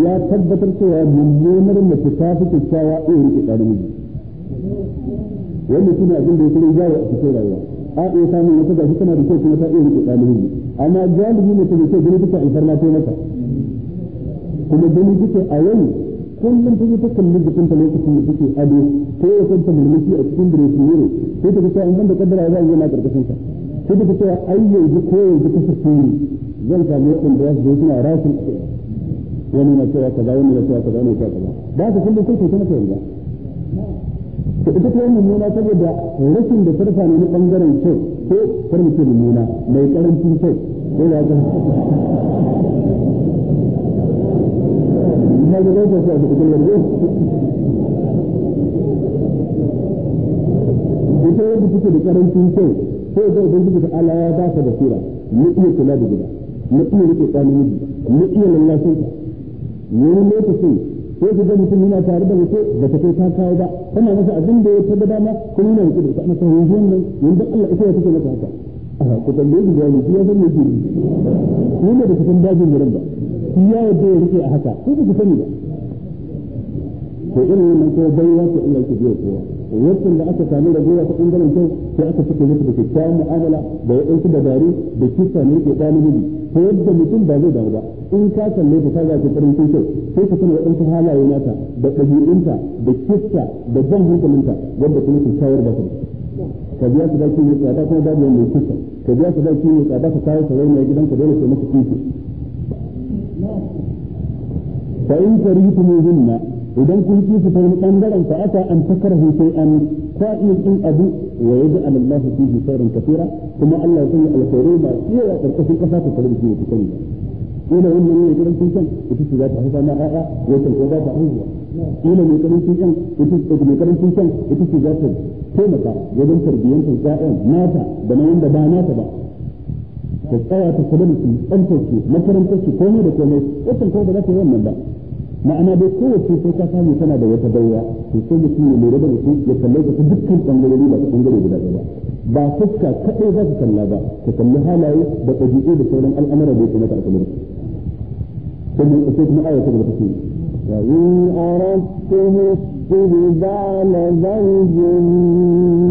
ya tabbatar cewa mummunar mace ta fi kyakkyawa irin riƙe ɗan wanda shi ne abin da ya kuma jawo a cikin rayuwa. A iya samun wata gashi tana da kyau kuma ta iya riƙe ɗalibi amma galibi ne ta da kyau gani take alfarma ta mata. Kuma gani take a yau kullum ta yi ta kalli jikin ta lokacin da take ado ko ya kanta mulmushi a cikin dressing sai ta fita in banda kaddara za a yi na ƙarƙashin ta sai ta fita ai yanzu ko yanzu ta sufuri zan samu waɗanda ya su suna rashin wani na cewa kaza wani na cewa kaza wani na cewa kaza. Ba ka kullum sai ta mata yanzu. To ita ta mummuna saboda rashin da sarfa ne na ɓangaren kyau ko kar mu ce mummuna mai ƙarancin kyau ko da haka? Na ga zai ta da yarda ita yadda take da ƙarancin kyau sai da ubangiji ta ya ba ta basira mu iya kula da gida iya riƙe mu iya lallashin ta. Wani lokacin ku ga mutum yana tare da mutum da ta kai ta kawo ba tana masa abin da ya tada dama riƙe da ana sanin wannan yanzu Allah ita ya take masa haka. Ku ya san ni ne da dajin garin ba. Shi ya yadda ya riƙe a haka ko ku sani ba. Irin wannan ko baiwa ta Allah ke biya kowa. Wannan da aka samu ragowa ta ɓangaren kyau sai aka cike mata da kyakkyawan mu'amala da waɗansu dabaru da kisa ne ke ɗan miji. Ta yadda mutum ba zai damu ba. In ka kalle ta kaga ta karin kyau sai ka sanar waɗansu halaye nata da ɗabi'unta da kissa da jan hankalinta wanda kuma kyakkyawar ba ta ka biya su daki mai tsada kuma babu wanda ya kissa ka biya su daki mai tsada ka kawo sarai mai gidanka dole sai maka kisa. Fa in karihtumuhunna idan kun ci su ta wani ɓangaren fa aka an takarhu sai an kwa'in in abu wa yaji alallahu fihi khairan kathira kuma Allah ya sanya alkhairai ma yawa ƙarƙashin kasa ta da shi ku sani ila wannan ne gidan kin kan ita ce za ta haifa ma a'a wata ko za ta haihuwa. Ila ne gidan kin kan ita ce ne gidan kin kan ita ce za ta taimaka wajen tarbiyyantar ƴaƴan nata da na wanda ba nata ba. Ta tsaya ta kula da su tsantar su makarantar su komai da komai wannan ko ba za ta yi wannan ba. ma'ana dai kowace sai ka samu tana da wata baiwa to sai mutum ya lura da mutum ya kalle ka ta dukkan bangarori ba ta bangare guda ɗaya ba ba fuska kaɗai za ka kalla ba ka kalli halaye da ɗabi'u da sauran al'amura da ya kamata a kalli da su sai kuma aya ta gaba ta ce وإن أردتم استبدال زوج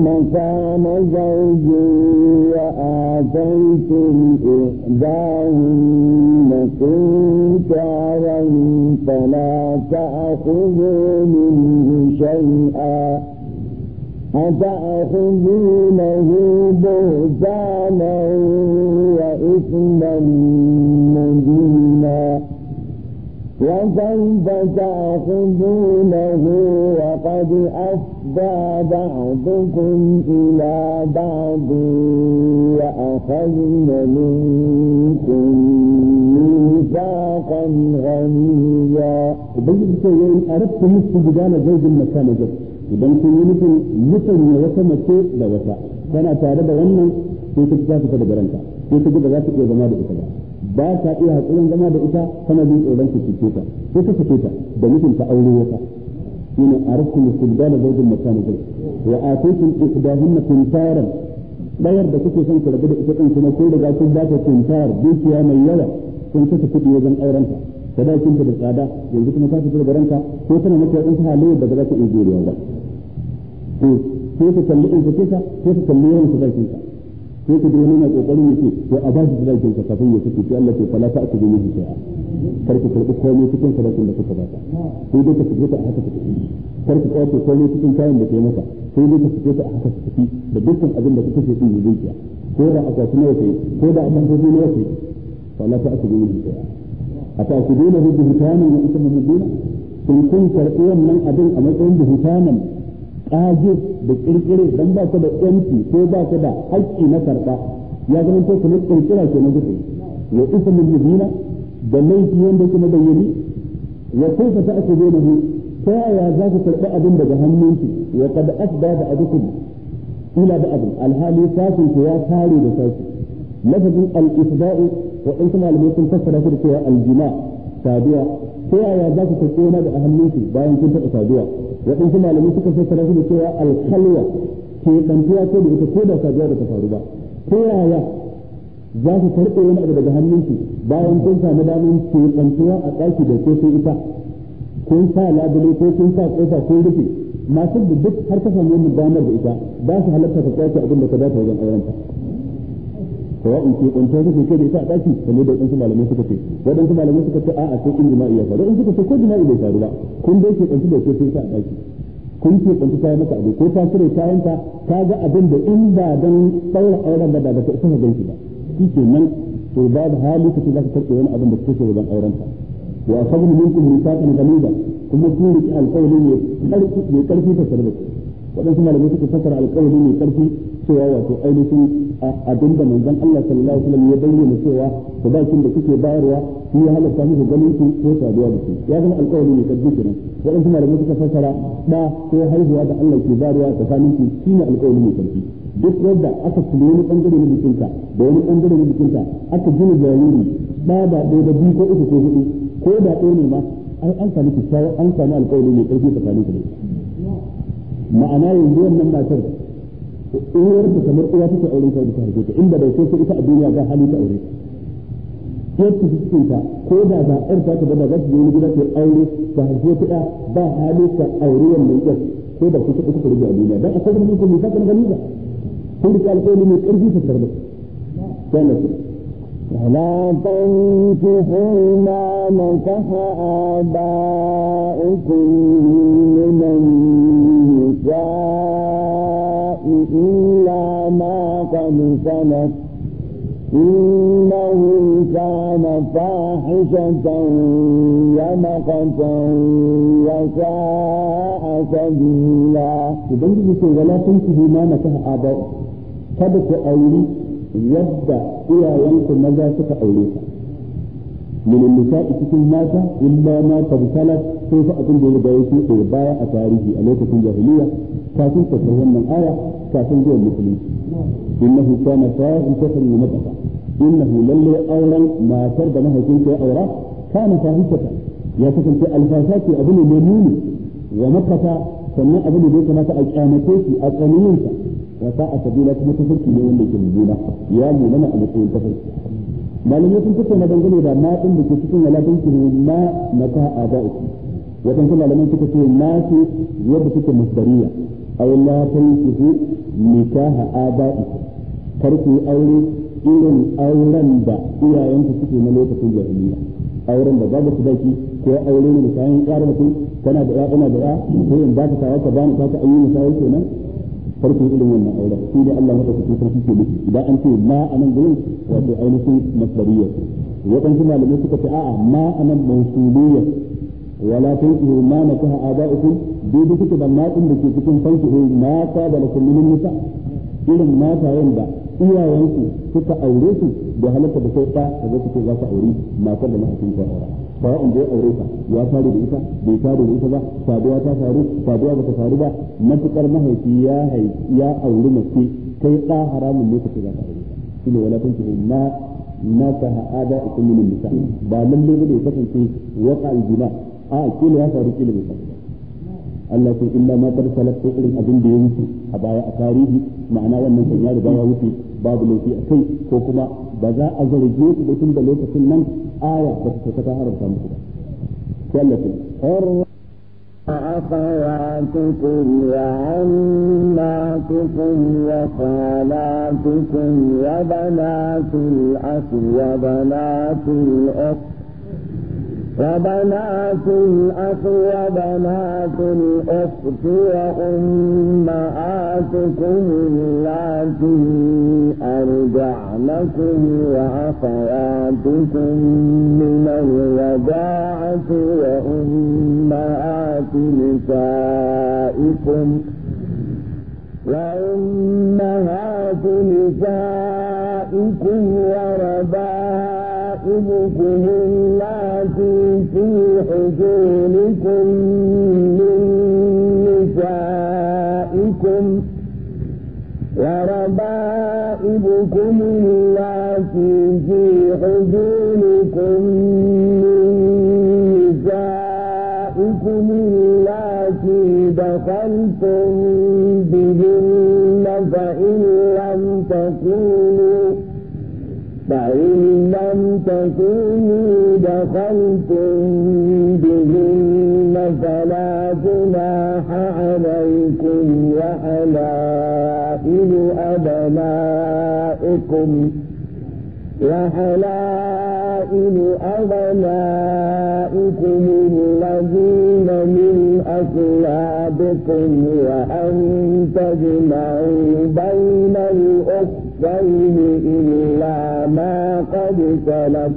مكان زوج وآتيتم إحداهن قنطارا فلا تأخذوا منه شيئا أتأخذونه بهتانا وإثما مبينا وكيف تأخذونه وقد أفضى بعضكم إلى بعض وأخذن منكم ميثاقا غنيا ubangiji ce yayin arabta musu gudana zaujin makana zai idan kun yi nufin musanya wata mace da wata tana tare da wannan sai ta ta fita daga ranka sai ta ba za ta iya zama da ita ba ba ta iya hakurin zama da ita tana jin tsoron ta cike ta. Sai ta cike ta da nufin ta aure wata. Shine arabta musu gudana zaujin makana zai. Wa ataytum ihdahunna tintaran dayar da kuke son ku rabu da ita din kuma kun riga kun ba ta tintar dukiya mai yawa kun ta kuɗi wajen aurenta sadakin ta da tsada yanzu kuma ta fito da ranka ko tana maka wadansu halayyar da za ta iya jurewa ba. To sai ka kalli in ta sai ka kalli yawan sadakin ka sai ka wani na ƙoƙarin yake to a bashi sadakin ka kafin ya kace sai Allah ke fala ta aku bi miji sai kar karɓi komai cikin sadakin da kuka bata sai dai ka fito ta haka ka tafi. Kar ka komai cikin kayan da kai maka sai dai ka fito ta haka ka tafi da dukkan abin da kuka ce din zuciya ko da ko da ta a ta ku dole hujjatan wa kun karɓi wannan abin a matsayin da ƙage da ƙirƙire dan ba ka da ƴanci ko ba ka da haƙƙi na karɓa. Ya zama to kuma ƙirƙira ke na gudu. Wa ismin mubina da laifi wanda kuma bayyani wa kaifa ta'khudunahu ta yaya za ku karɓi abin daga hannunki? Wa qad da adukum ila da abin. Alhali sakin ku ya tare da saki lafazin al-ifda'u waɗansu malamai sun fassara shi da cewa aljima ta yaya za ku karɓi wani da hannunku bayan kun taɓa saduwa? Waɗansu malamai suka fassara shi da cewa alkalwa ke ɗantuwa ko da ita ko da saduwa da ta faru ba. Ta yaya za ku karɓe wani abu daga hannunku bayan kun samu damar ke ɗantuwa a ɗaki da ko sai ita? Kun sa labule ko kun sa ƙofa ko rufe masu da duk har ka samu wannan damar da ita ba su halatta ka ƙwace abin da ka dace wajen aurenta sawa'in ke kwanta kake kai da ita a daki kamar da wadansu malamai suka ce. Wadansu malamai suka ce in jima'i ya faru. In suka ce ko jima'i bai faru ba. Kun dai ke kwanta da ke sai ta a kun ke kwanta ta maka abu ko ta cire kayanta ta ga abin da in ba dan daura auren ba da ba ta isa ga ganki ba. Shi ke nan to ba da hali kace za ka karɓe wani abin da kake wajen auren ta. Wa akhadna minkum mithaqan ghalida kuma kun riki alƙawari ne ƙarfi ne ƙarfi ta sarbe wadansu malamai suka fassara alƙawari ne ƙarfi cewa wato ainihin abin da manzon Allah sallallahu alaihi wasallam ya bayyana cewa sadakin da kuke bayarwa shi ya halatta muku ganin ku ko saduwa da ku ya zama alƙawari ne kaddu kenan. Waɗansu malamai suka fassara da ko haihuwa da Allah ke bayarwa tsakanin ku shine alƙawari ne kaddu duk wanda aka kula wani ɓangare na jikinka da wani ɓangare na jikinka aka gina jariri ba da ɗaya da biyu ko uku ko huɗu ko da ɗaya ne ma an sami kyakkyawa an sami alƙawari mai ƙarfi tsakanin ku da ma'ana yanzu wannan matar uwar ta kamar uwa take auren ta da harbe ta inda bai sai ita a duniya ga hali ta aure yadda cikin ta ko da ba ɗan ta ta da za su je wani gida ta aure ta harbe ta ba hali ta aure wannan ɗan ko da kuka kuka rage a duniya dan akwai wani kuma ta kan gani ba kun da alƙawari mai ƙarfi ta tarbe sai na ولا تنكحوا ما نكح آباؤكم من النساء إلا ما قد سلف إنه كان فاحشة ومقتا وساء سبيلا ubangiji ce wala tankihu ma nakaha aba'u kada ku auri yadda iyayenku maza suka aure ka Min nisa'i cikin mata illa ma qad salat sai fa abin da ya riga ya shuɗe baya a tarihi a lokacin jahiliya kafin ta wannan aya kafin zuwan musulunci innahu kana fahishatan wa maqata innahu lalle auren matar da mahaifinka ya aura kana fahishatan ya kasance alfasha ce abu ne mai muni wa makata sannan abu ne da ya kamata a kyamace shi a tsaniyinsa wa sa'a yake ya munana a matsayin malamai sun tattauna dangane da ma din da ke cikin walatin ki ma mata a da'iki waɗansu malamai suka ce ma ce yadda suke masdariya ay la tankihu nikaha aba'i. Kar ku aure irin auren da iyayenku suke na lokacin jahiliya. Auren da babu sadaki ko aure ne kayan ƙara mutum kana da ya ina da ya ko in ba ka tawa ka bani ka ta misali kenan. Farkon irin wannan auren. Shi ne Allah maka kuke sarki ke nufi. Idan an ce ma a nan gurin wato ainihin masdariyya waɗansu malamai suka ce a'a ma a nan mausuliyya wala tankihu ma nakaha aba'ukum. Daidai suke da matsin da ke cikin fankihu ma ka da lakum min nisa. Irin matayen da iyayenku suka aure su da halatta da sai ta da suke za su aure matar da mahaifin ta aura. Ba wanda ya aure ta ya tare da ita bai tare da ita ba saduwa ta faru saduwa ba ta faru ba matuƙar mahaifi ya ya aure mace kai da haramun ne kace za ka aure ta. Shine wala tankihu ma ma ka hada ikum min nisa. Ba lalle ba da ya kasance waqa al-jina a kila ya faru kila bai faru Allah ce illa ma kar salaf ko irin abin da ya wuce a baya a tarihi ma'ana wannan kan ya riga ya wuce babu laifi a kai ko kuma ba za a zarge su da tun da lokacin nan aya ba ta ta haramta musu ba sai Allah ce أخواتكم وعماتكم وخالاتكم وبنات الأخ وبنات الأخت وبنات الأخ وبنات الأخت وأمهاتكم اللاتي أرجعنكم وأخواتكم من الرضاعة وأمهات نسائكم وأمهات نسائكم وربائبكم اللاتي في حجوركم من نسائكم وربائبكم اللاتي في حجوركم من نسائكم اللاتي دخلتم بهن فإن لم تكونوا فإن لم تكونوا دخلتم بهن فلا جناح عليكم وحلائل أبنائكم وحلائل أبنائكم الذين من أصلابكم وأن تجمعوا بين الأختين إلا ما قد سلف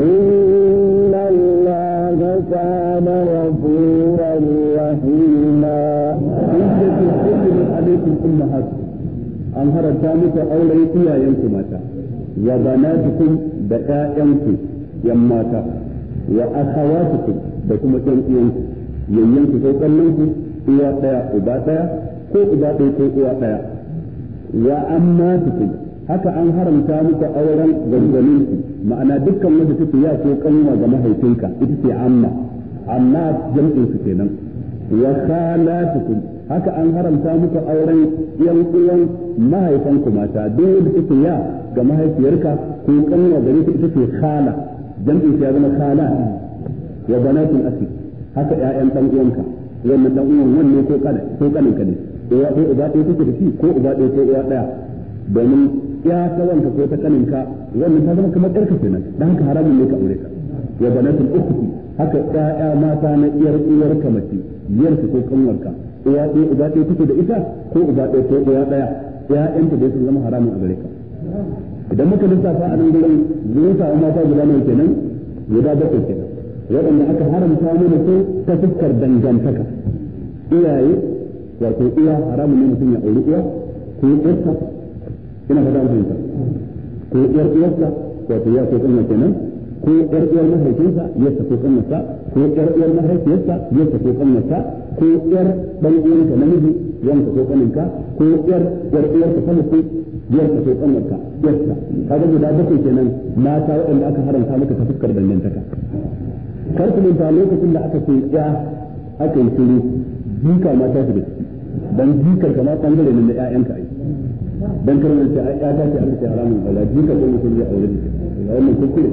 إن الله كان غفورا رحيما alaikum ummahatukum an haranta muku auren iyayenku mata wa banatukum da ƴaƴanku yan mata wa akhawatukum da kuma ƴan uwanku yayyanku ko kallonku uwa ɗaya uba ɗaya ko uba ɗaya ko uwa ɗaya wa ammatukum haka an haramta muku auren ganganinku ma'ana dukkan wanda take ya ko kanwa ga mahaifinka ita ce amma. Amma jam'in su kenan. Wa khalatukum. Haka an haramta muku auren yan uwan mahaifanku mata. Duk wanda take ya ga mahaifiyarka ko kanwa gare ta ita ce khala. Jam'in ya zama khala. Wa banatul akhi haka ƴaƴan dan uwanka. Wannan dan uwan wanne ko kada ko kanin ka ne? Uwa ko uba ɗaya take da shi ko uba ɗaya ko uwa ɗaya. Domin ya ta wanka ko ta kaninka wannan ta zama kamar ɗarka kenan dan haka haramun ne ka aure ka wa banatul ukhti haka ƴaƴa mata na iyar uwarka mace iyarka ko kanwarka uwa ɗaya uba ɗaya take da ita ko uba ɗaya ko uwa ɗaya. Ƴaƴanta da sun zama haramun a gare ka. Idan muka lissafa a nan gurin zai samu mata guda nawa kenan? Guda bakwai kenan. Waɗanda aka haramta mana su ta fuskar dangantaka. Iyaye wato iya haramun ne mutum ya auri uwa ko ƴarsa ina fata an fahimta. Ko ƴar uwarsa wato ya ko kanwa kenan ko ƴar uwar mahaifinsa ya ko kanwarsa ko ƴar uwar mahaifiyarsa ya ko kanwarsa ko ƴar dan uwanka namiji yanka ko kaninka ko ƴar ƴar uwarka ta mace yanka ko kanwarka yarsa. Kaga guda bakwai kenan mata waɗanda aka haramta maka ta fuskar dangantaka. Kar ku manta lokacin da aka ce ya aka yi shiru jika ma ta shiga ciki. Dan jikar ka ma ɓangare ne na ƴaƴanka ai. Dan kar ce ai ya ta ce an ce haramun aure jikar ko mutum ya aure ne wannan kuskure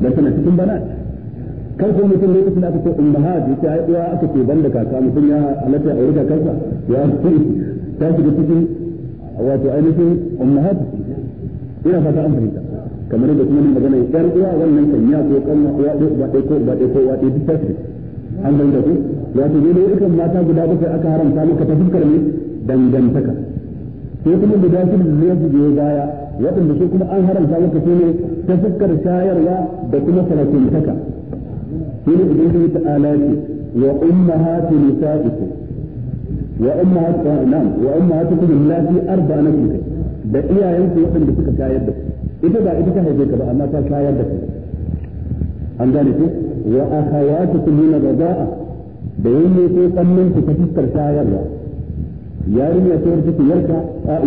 dan tana cikin bana kar ko mutum lokacin da aka ce ummahat ya ce ai uwa aka ce banda kaka mutum ya halatta aure kakarsa. Ya ta shiga cikin wato ainihin ummahat ina fata an fahimta. Kamar da kuma magana yar uwa wannan kan ya ko kan uwa ɗaya ba ɗaya ko ba ɗaya ko uwa ɗaya duk ta an fahimta ku? Wato ne dai ikan mata guda bakwai aka haramta maka ta fuskar ne dangantaka. Sai kuma guda su da zai biyo baya waɗanda su kuma an haramta maka su ne ta fuskar shayarwa da kuma sarakuntaka shi ne kai ta'ala ce wa ummahatu nisa'ikum. Wa ummahatu na'am wa ummahatukum allati arba'anakum da iyayenku waɗanda suka shayar da ku. Ita ba ita ta haife ka ba amma ta shayar da ku. An gane ku? Wa akhawatukum min ar-rida'a. Da yanne ko kallon ta fuskar shayarwa. Yarinya ta yarda yarka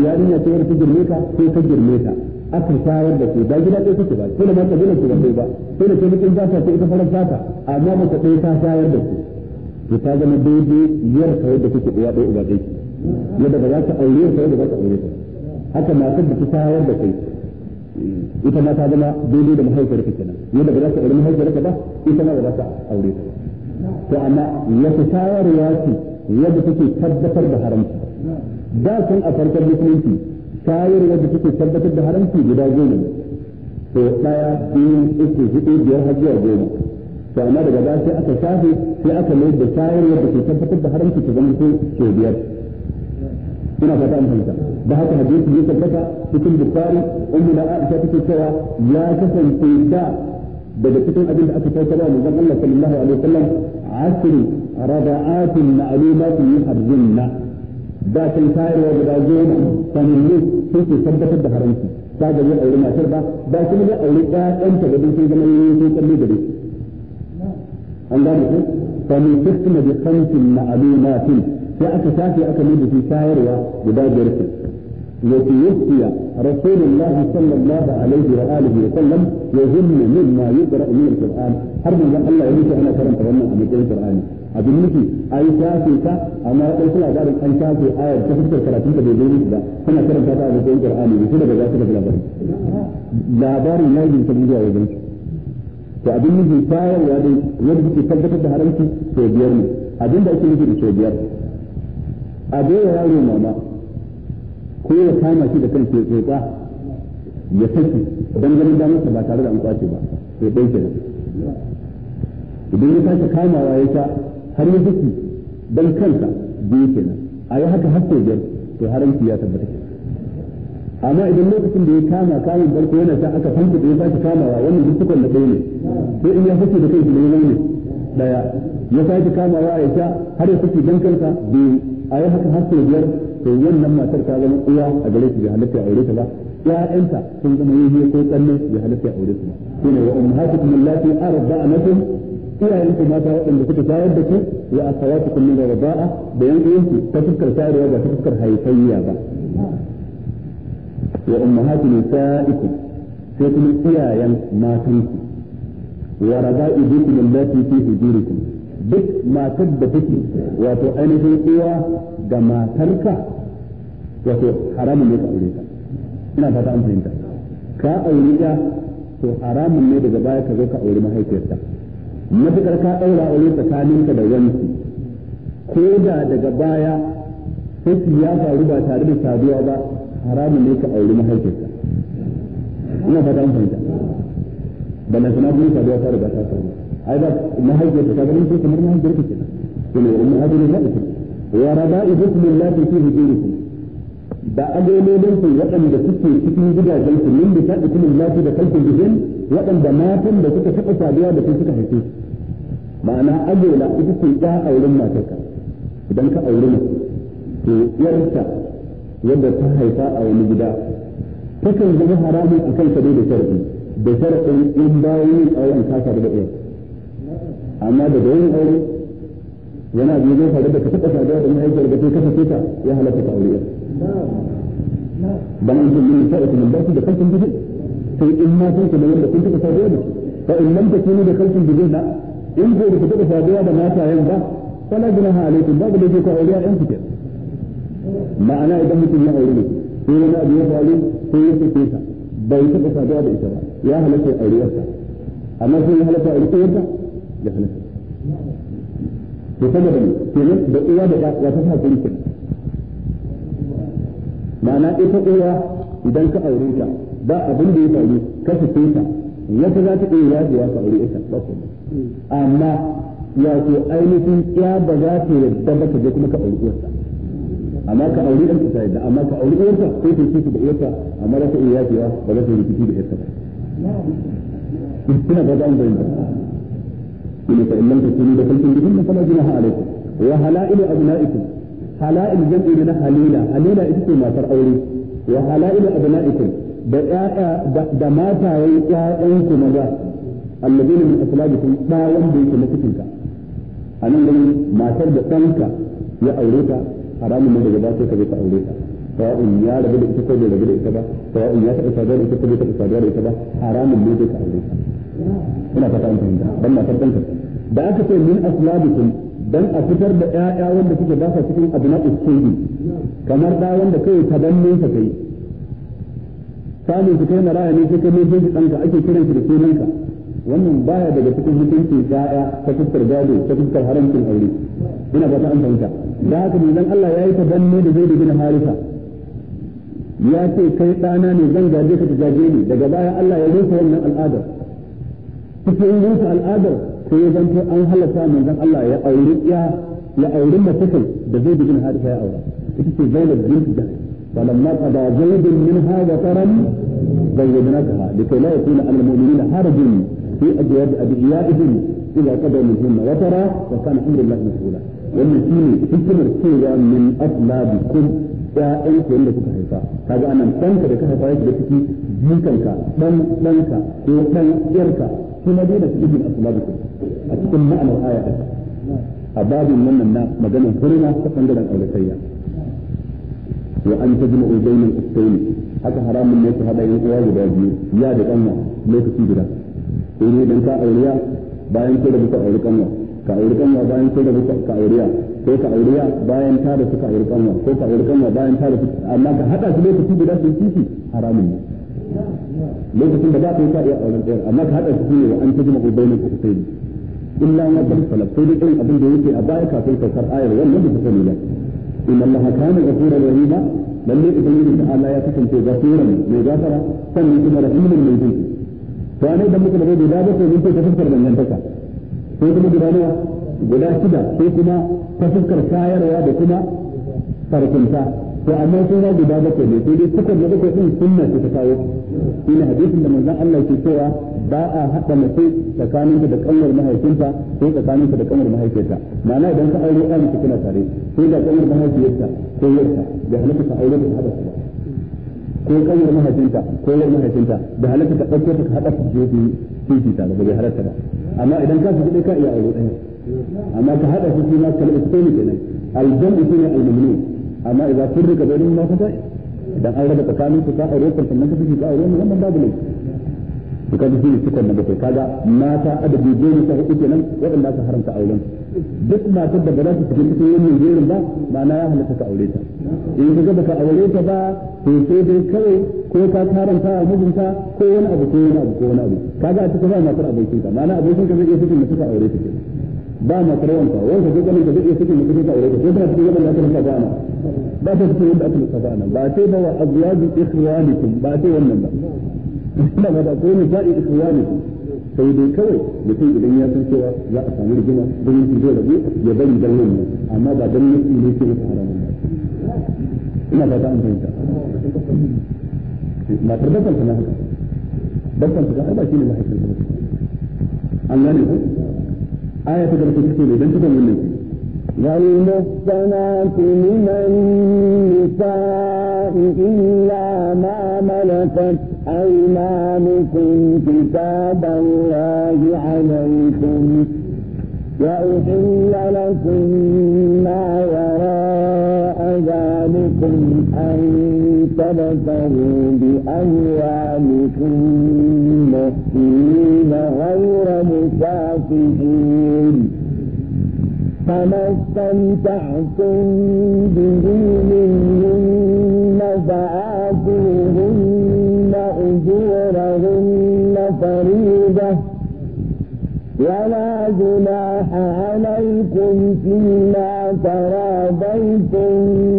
yarinya ta yarda girme ka ko ka girme ta aka shayar da ku ba gida ɗaya take ba ko da ma kabila ku ba ba. Ko da ke mutum zata ko ita farar zata amma ba ta ɗaya ta shayar da ku to ta zama daidai yar ka yadda kuke uwa ɗaya uba ɗaya. Yadda ba za ta aure ka yadda za ta aure ta. Haka matar da ta shayar da kai. Ita ma ta zama daidai da mahaifiyar ka kenan. Yadda ba za ta aure mahaifiyar ka ba ita ma ba za ta aure ta to amma wata shayarwa ce yadda take tabbatar da haramci. Da kan a farkon musulunci shayarwa da take tabbatar da haramci guda goma to ɗaya biyu uku huɗu biyar har zuwa goma. To amma daga baya sai aka shafe sai aka mai da shayarwa da ke tabbatar da haramci ta zama ko biyar. Ina fata an fahimta. Da haka hadisi ya tabbata cikin bukhari ummu da aisha take cewa ya kasance da daga cikin abin da aka tattara wa manzon Allah sallallahu alaihi wasallam asri rada'atin ma'lumatin yuharrimna da kan tayarwa guda goma sanannu sun ke tabbatar da haramci ta ga ya aure matar ba ba kuma ya aure ƴaƴanta da sun zama yayin sun kalle da dai an gane ko fa min tisna bi khamsin ma'lumatin sai aka shafe aka mai da shi tayarwa guda biyar وتوفي رسول الله صلى الله عليه وآله وسلم يظن مما يقرأ من القرآن حرب من الله يمشي أنا كرمت وانا أمكين القرآن abin nufi a yi shafe ka amma ya ɗauki labarin an shafe ayar ta fuskar karatun da bai zo nufi ba suna karanta ta a matsayin qur'ani ne sai daga za su daga labarin labarin ya yi sabu zuwa wajen su to abin nufi tayarwa dai yadda suke tabbatar da haramci to biyar ne abin da ake nufi da to biyar a bai yaro mama ko ya kama shi da kansa ya tsotsa ya saki dan ganin damarsa ba tare da an ƙwace ba sai dai kenan. Idan ya sake kamawa ya sha har ya saki dan kansa biyu kenan. A yi haka har sau biyar to haramci ya tabbata amma idan lokacin da ya kama kamun farko yana sha aka fanta da ya sake kamawa wannan duk tukon da ɗaya ne. Sai in ya saki da kansa ne ya ne. Daya ya sake kamawa ya sha har ya saki dan kansa biyu. A yi haka har sau biyar to wannan matar ta zama uwa a gare su bai halatta aure ta ba. Ƴaƴanta sun zama yayi ko tsanne bai halatta aure su ba. Shine wa ummahatukum allati arda'anakum iyayen ku mata waɗanda suka shayar da ku wa akhawatukum min rida'a da yan uwanku ta fuskar shayarwa ba ta fuskar haifayya ba. Wa ummahatu nisa'ikum sai kuma iyayen matanku. Wa raba'ibukum allati fi hujurikum duk matar da take wato ainihin uwa ga matarka wato haramun ne ka aure ta. Ina fata an fahimta. Ka aure ta to haramun ne daga baya ka zo ka aure mahaifiyarta. Matukar ka daura aure tsakaninka da wani ko da daga baya sai ya faru ba tare da saduwa ba haramun ne ka aure mahaifiyarta. Ina fata an fahimta. Balla sana bin saduwa ta riga ta faru. Ai ba mahaifiyarta ta ganin sai kamar mahaifiyarta kenan kuma umma hadin za'ikum wa allati fi hujurikum da agololin ku waɗanda suke cikin gidajen ku min da taɗi allati da kalkun bihin waɗanda matan da suka taɓa saduwa da su suka haife ma'ana agola ita ce ta auren matarka idan ka auri mace to yarta wadda ta haifa a wani gida takan zama haramun a kan dai da sharadi da sharadin in bayan yin auren faru da iyar amma daga yin aure wani abu zai faru da ka taɓa saduwa da mahaifiyar da kai kasa ta ya halatta ka aure dan an min sa'ati min baki da kalkin bijin sai in ma sai da wanda kun taɓa saduwa da fa in lam takunu da kalkin bijin da in ko da taɓa saduwa da matayen ba fala junaha alaikum babu da ku aure ƴan fitar ma'ana idan mutum ya aure ne ko wani abu ya faru ko ya sake ta bai taɓa saduwa da ita ba ya halatta auriyarsa amma sai ya halatta auriyarsa ya halatta. To saboda ne kenan da uwa da ɗa ya ta sa kuri kenan. Ma'ana ita uwa idan ka aure ta ba abin da ya faru ka sake ta wata za ta iya yajewa ka aure ita ba amma wato ainihin ya ba za ta yadda ba ka je kuma ka aure uwarsa amma ka aure ɗan ta yadda amma ka aure uwarsa sai ta kishi da uwarsa amma za ta iya yajewa ba za ta rikici da uwarsa ba. Ina ba za mu bayyana إن فإن لم تكونوا دخلتم بهن فلا جناح عليكم وحلائل أبنائكم حلائل جمع لنا حليلة حليلة إذن ما ترأولي وحلائل أبنائكم da matayen ƴaƴanku maza alladina min aslabikum da wanda yake na cikinka a nan gani matar da ɗanka ya aure ta haramun ne daga ba sai ka je ka aure ta sawa'un ya rabu da ita ko bai rabu da ita ba sawa'un ya taɓa saduwa da ita ko bai taɓa saduwa da ita ba haramun ne ka aure ta ina fata an fahimta dan matar ɗanka da aka ce min aslabikum dan a fitar da ƴaƴa wanda kuke ba sa cikin abna usaidi kamar da wanda kai tabannin sa kai samun su kai maraya ne sai kai ne sai ɗanka ake kiran shi da sunanka. Wannan baya daga cikin mutunci ƴaƴa ta fuskar gado ta fuskar haramcin aure. Ina fata an fahimta. Da haka ne dan Allah yayi tabanni da zai bin harisa ya ce kai ɗana ne zan gaje ka ta gaje ni. Daga baya Allah ya rufe wannan al'adar. cikin rusa al'adar sai ya zanto an halatta manzon Allah ya auri ya ya auri mutum da zai bin harisa ya aura. Ita ce zainab bint da falamma qada zaidun minha wa taram zayyadnakaha likai la yakuna al mu'minina harajun fi ajwaj adiyaihim idza qada minhunna wa tara wa kana amru mas'ula. Wannan shine hikimar cewa min aslabikum ya'yan ku da kuka haifa. Kaga a nan danka da ka haifa yake da ciki jikanka dan danka ko dan yarka shi ma dai da min aslabikum a cikin ma'anar aya ɗin. A babin wannan na maganar hurma ta ɓangaren auratayya. Wa an tajma'u bainal ukhtayn. Haka haramun ne ku hada yin uwa guda biyu ya da kanwa lokaci guda. Sai ne dan ka auriya bayan ko da kuka auri kanwa ka auri kanwa bayan ko da ka auriya ko ka auriya bayan ta da suka auri kanwa ko ka auri kanwa bayan ta da amma ka hada su lokaci guda sai kici haramun ne. lokacin da ba ka yi ka iya auren tsayar amma ka haɗa su ne wa an tajma ubainan ku sai illa ma kan salaf sai dai abin da yake a baya kafin saukar ayar wannan da kuka nuna inna allaha kana ghafurur rahima lalle ubangiji da Allah ya kasance ghafuran mai gafara sannan kuma rahimun mai jinki to ne da muka da guda ba sai mun ta fuskar dangantaka. Sai kuma guda nawa? Guda shida sai kuma ta fuskar shayarwa da kuma farkunta to amma sai na guda bakwai ne sai dai suka da bakwai din sunna ce ta kawo. Shine hadisin da manzon Allah ke cewa ba a haɗa mace tsakaninta da kanwar mahaifinta ko tsakaninta da kanwar mahaifiyarta. Ma'ana idan ka aure ɗan ki tare ko da kanwar mahaifiyarta ko yarta da halatta ka aure su ba. Ko kanwar mahaifinta ko yar mahaifinta da halatta ka ɗauko ta ka haɗa su je su titi tare da bai halatta amma idan ka fi ka iya aure ɗaya. Amma ka haɗa su shi ma kalmar ne kenan. Aljamu shine almamnu amma idan firrika bainahum ma fata idan an raba tsakanin su ka aure kan sannan ka fi ka aure wannan babu ne to kaga shi ne cikon na bakwai. Kaga mata adadi goma sha huɗu kenan waɗanda aka haramta auren duk matar da ba za su cikin cikin wannan jerin ba ma'ana ya halatta ka aure ta. In ka ga baka aure ta ba to sai dai kawai ko ka karanta a mijinta ko wani abu ko wani abu ko wani abu. Kaga a cikin ba matar abokinka ma'ana abokinka zai iya cikin mutum ka aure ta kenan. Cikin wanda aka rufa ba ana ba sai ba wa azwaju ikhwanikum ba sai wannan ba ina ba da ko ne sa'i ikhwanikum sai dai kawai mutum idan ya san cewa za a samu rigima don yin zai rabu ya bari dan wannan amma ba dan nasi ne ke masa haramun ba ina ba ta an fahimta matar bakon ta na haka bakon ta ga ba shi ne mahaifin an gane ko gaba take ne dan tukan wannan والمحصنات من النساء إلا ما ملكت أيمانكم كتاب الله عليكم. وأحل لكم ما وراء ذلكم أن تبتغوا بأموالكم محسنين غير مسافحين فما استمتعتم به منهن فآتوهن أجورهن فريضة. ولا جناح عليكم فيما تراضيتم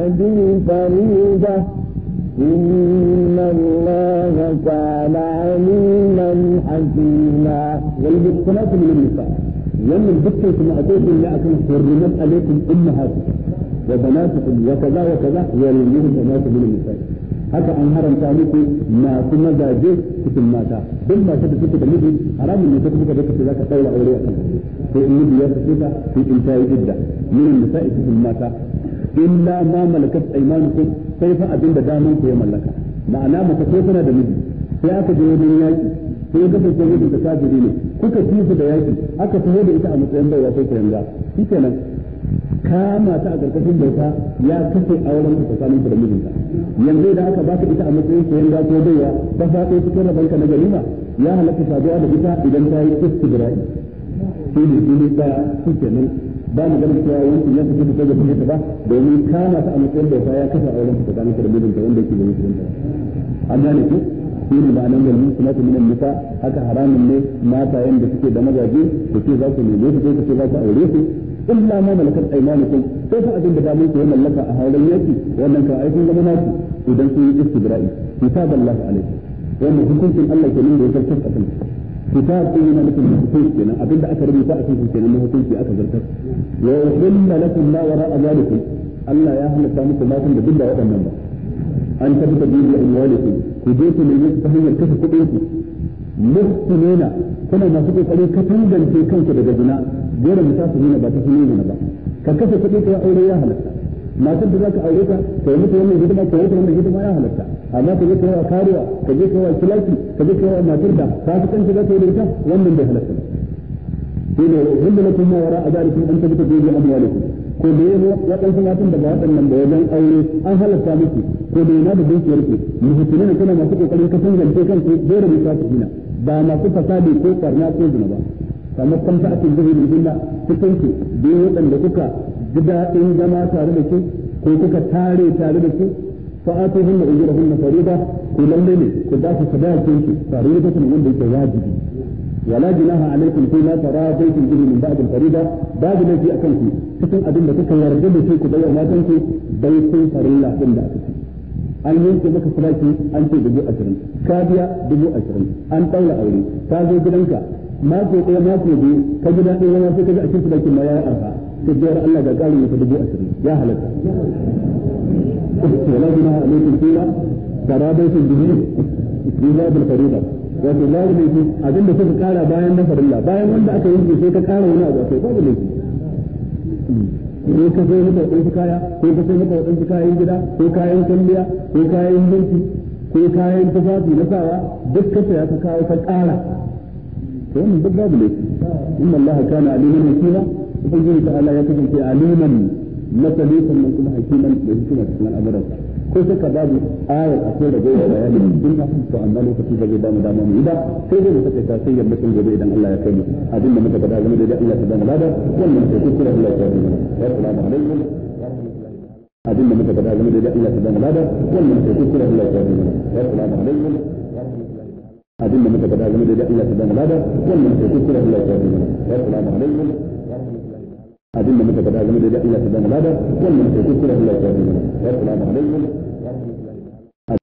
هذه فريدة. إن الله كان عليما حكيما. ولد الصلاة لما لم يذكر في معدوك لأكم حرمت عليكم أمهات وبناتكم وكذا وكذا. ولديه بنات من النساء حتى أن أنهار أنتانيك ما ثم ذا جيت كنا جاجيك كتن ماتا بل ما سبسك تنزل حرام أن يتبسك بك في ذاك قول أولياء. في النبي يتبسك في إنتاء جدة. من النساء كتن ماتا illa ma malakat aymanukum sai fa abin da daman ku ya mallaka. Ma'ana mace ko tana da miji sai aka je wajen yaki sai ga sai miji da kafiri ne. Kuka ci su da yaki aka taho da ita a matsayin baiwa sai ku yanga. Shikenan kama ta a ƙarƙashin bauta ya kashe auren ka tsakanin da mijinta. Yanzu da aka baka ita a matsayin koyon gato baiwa ta faɗo cikin rabanka na ganima ya halatta saduwa da ita idan ta yi istibra'i. Shi ne shi ne ɗaya shi kenan. Ba mu ganin cewa wancan ya fice ta ga ta ba domin kama ta a matsayin bauta ya kashe auren ka tsakanin da mijinta wanda yake da musulunta an gane ku? Shi ne ba nan galmi kuma ta minan nisa haka haramun ne matayen da suke da mazaje ku ce za su ko ku ce za ku aure su. Illa ma malakat aymanukum sai fa abin da da muke mallaka a haulan yaki wannan ka aikin zama naku idan sun yi istibra'i. Kitaballahi alaihi wannan hukuncin Allah kenan da ya zartar kan كتاب في هنا لكم مخصوص هنا أبدا أكرم يتأكل في هنا مخصوص في أكثر ذلك وأحل لكم ما وراء ذلك. ألا يا أهل السامس ما كنت ضد وقت النمو أن تبت دين لأموالكم كدوت من يوم فهي الكفة كبيرتي كما كنا نفقوا قليل كتنجا في كنك بجدنا جرى مساس هنا باتفنين هنا بقى كالكفة كبيرتي يا أولي يا أهل السامس matar da za ka aure ta ka yi mutu wannan hidima ka yi wannan hidima ya halatta. Amma ka je ka yawa ka je ka yawa kilaki ka je ka yawa matar da ka fi kanka za ka yi da ita wannan bai halatta ba. Shi ne wanda na kuma wara a zalikin an tabbata da yi amwalikum ko da yi waɗansu matan da ba waɗannan da wajen aure an halatta miki. Ko da yana da dukiyar ku muhutune ne kuna masu ƙoƙarin ka tangance kanku dole mu sa ku ba masu fasadi ko barna ko zina ba. Kamar kan zuwa da illa cikin ku biyu waɗanda kuka ji daɗin zama tare da su ko kuka tare tare da su fa atu hunna ujura hunna farida ku lalle ne ku ba su sadakin su farida kuma wanda yake wajibi. Wala jinaha alaikum fi ma taradaytum bihi min ba'd al-farida babu laifi akan ku cikin abin da kuka yarda da shi ku bayar matan ku bai farilla din da aka ci an yanke maka sadaki an ce dubu ashirin. Ka biya dubu ashirin. An ɗaura aure. Ka zo gidanka. Mako ɗaya mako biyu ka ji daɗin zama sai ka ji a cikin sadakin ma ya yi arha. Ga ƙarin maka dubu ashirin ya halatta wala jina alaikum fila taradaitum bihi bila bil farida wato babu laifi abin da suka kara bayan na farilla bayan wanda aka yi sai ka kara wani abu akai babu laifi ko ka sai maka wadansu kaya ko ka sai maka wadansu kayan gida ko kayan kwalliya ko kayan mulki ko kayan tufafi na sawa duk ka saya ka kawo ka kara to wannan duk babu laifi inna Allah kana aliman hakima ubangiji ta Allah ya kasance aliman masali sannan kuma hakiman da hikima cikin al'amuransa ko suka babu ayar a kai da gobe bayani cikin ta to amma lokaci ba zai ba mu dama mu yi ba sai dai mu saka ta sai yamma kin gobe idan Allah ya kai mu abin da muka faɗa game da Allah ta bamu lada wannan sai ku kira Allah ya kai mu assalamu alaikum abin da muka faɗa game da Allah ta bamu lada wannan sai ku kira Allah ya kai mu assalamu alaikum abin da muka faɗa game da Allah ta bamu lada wannan sai ku kira Allah ya kai mu assalamu alaikum abin da muka faɗa game da Allah ta ba mu lada wannan sai ku kira Allah ya mu. Assalamu alaikum.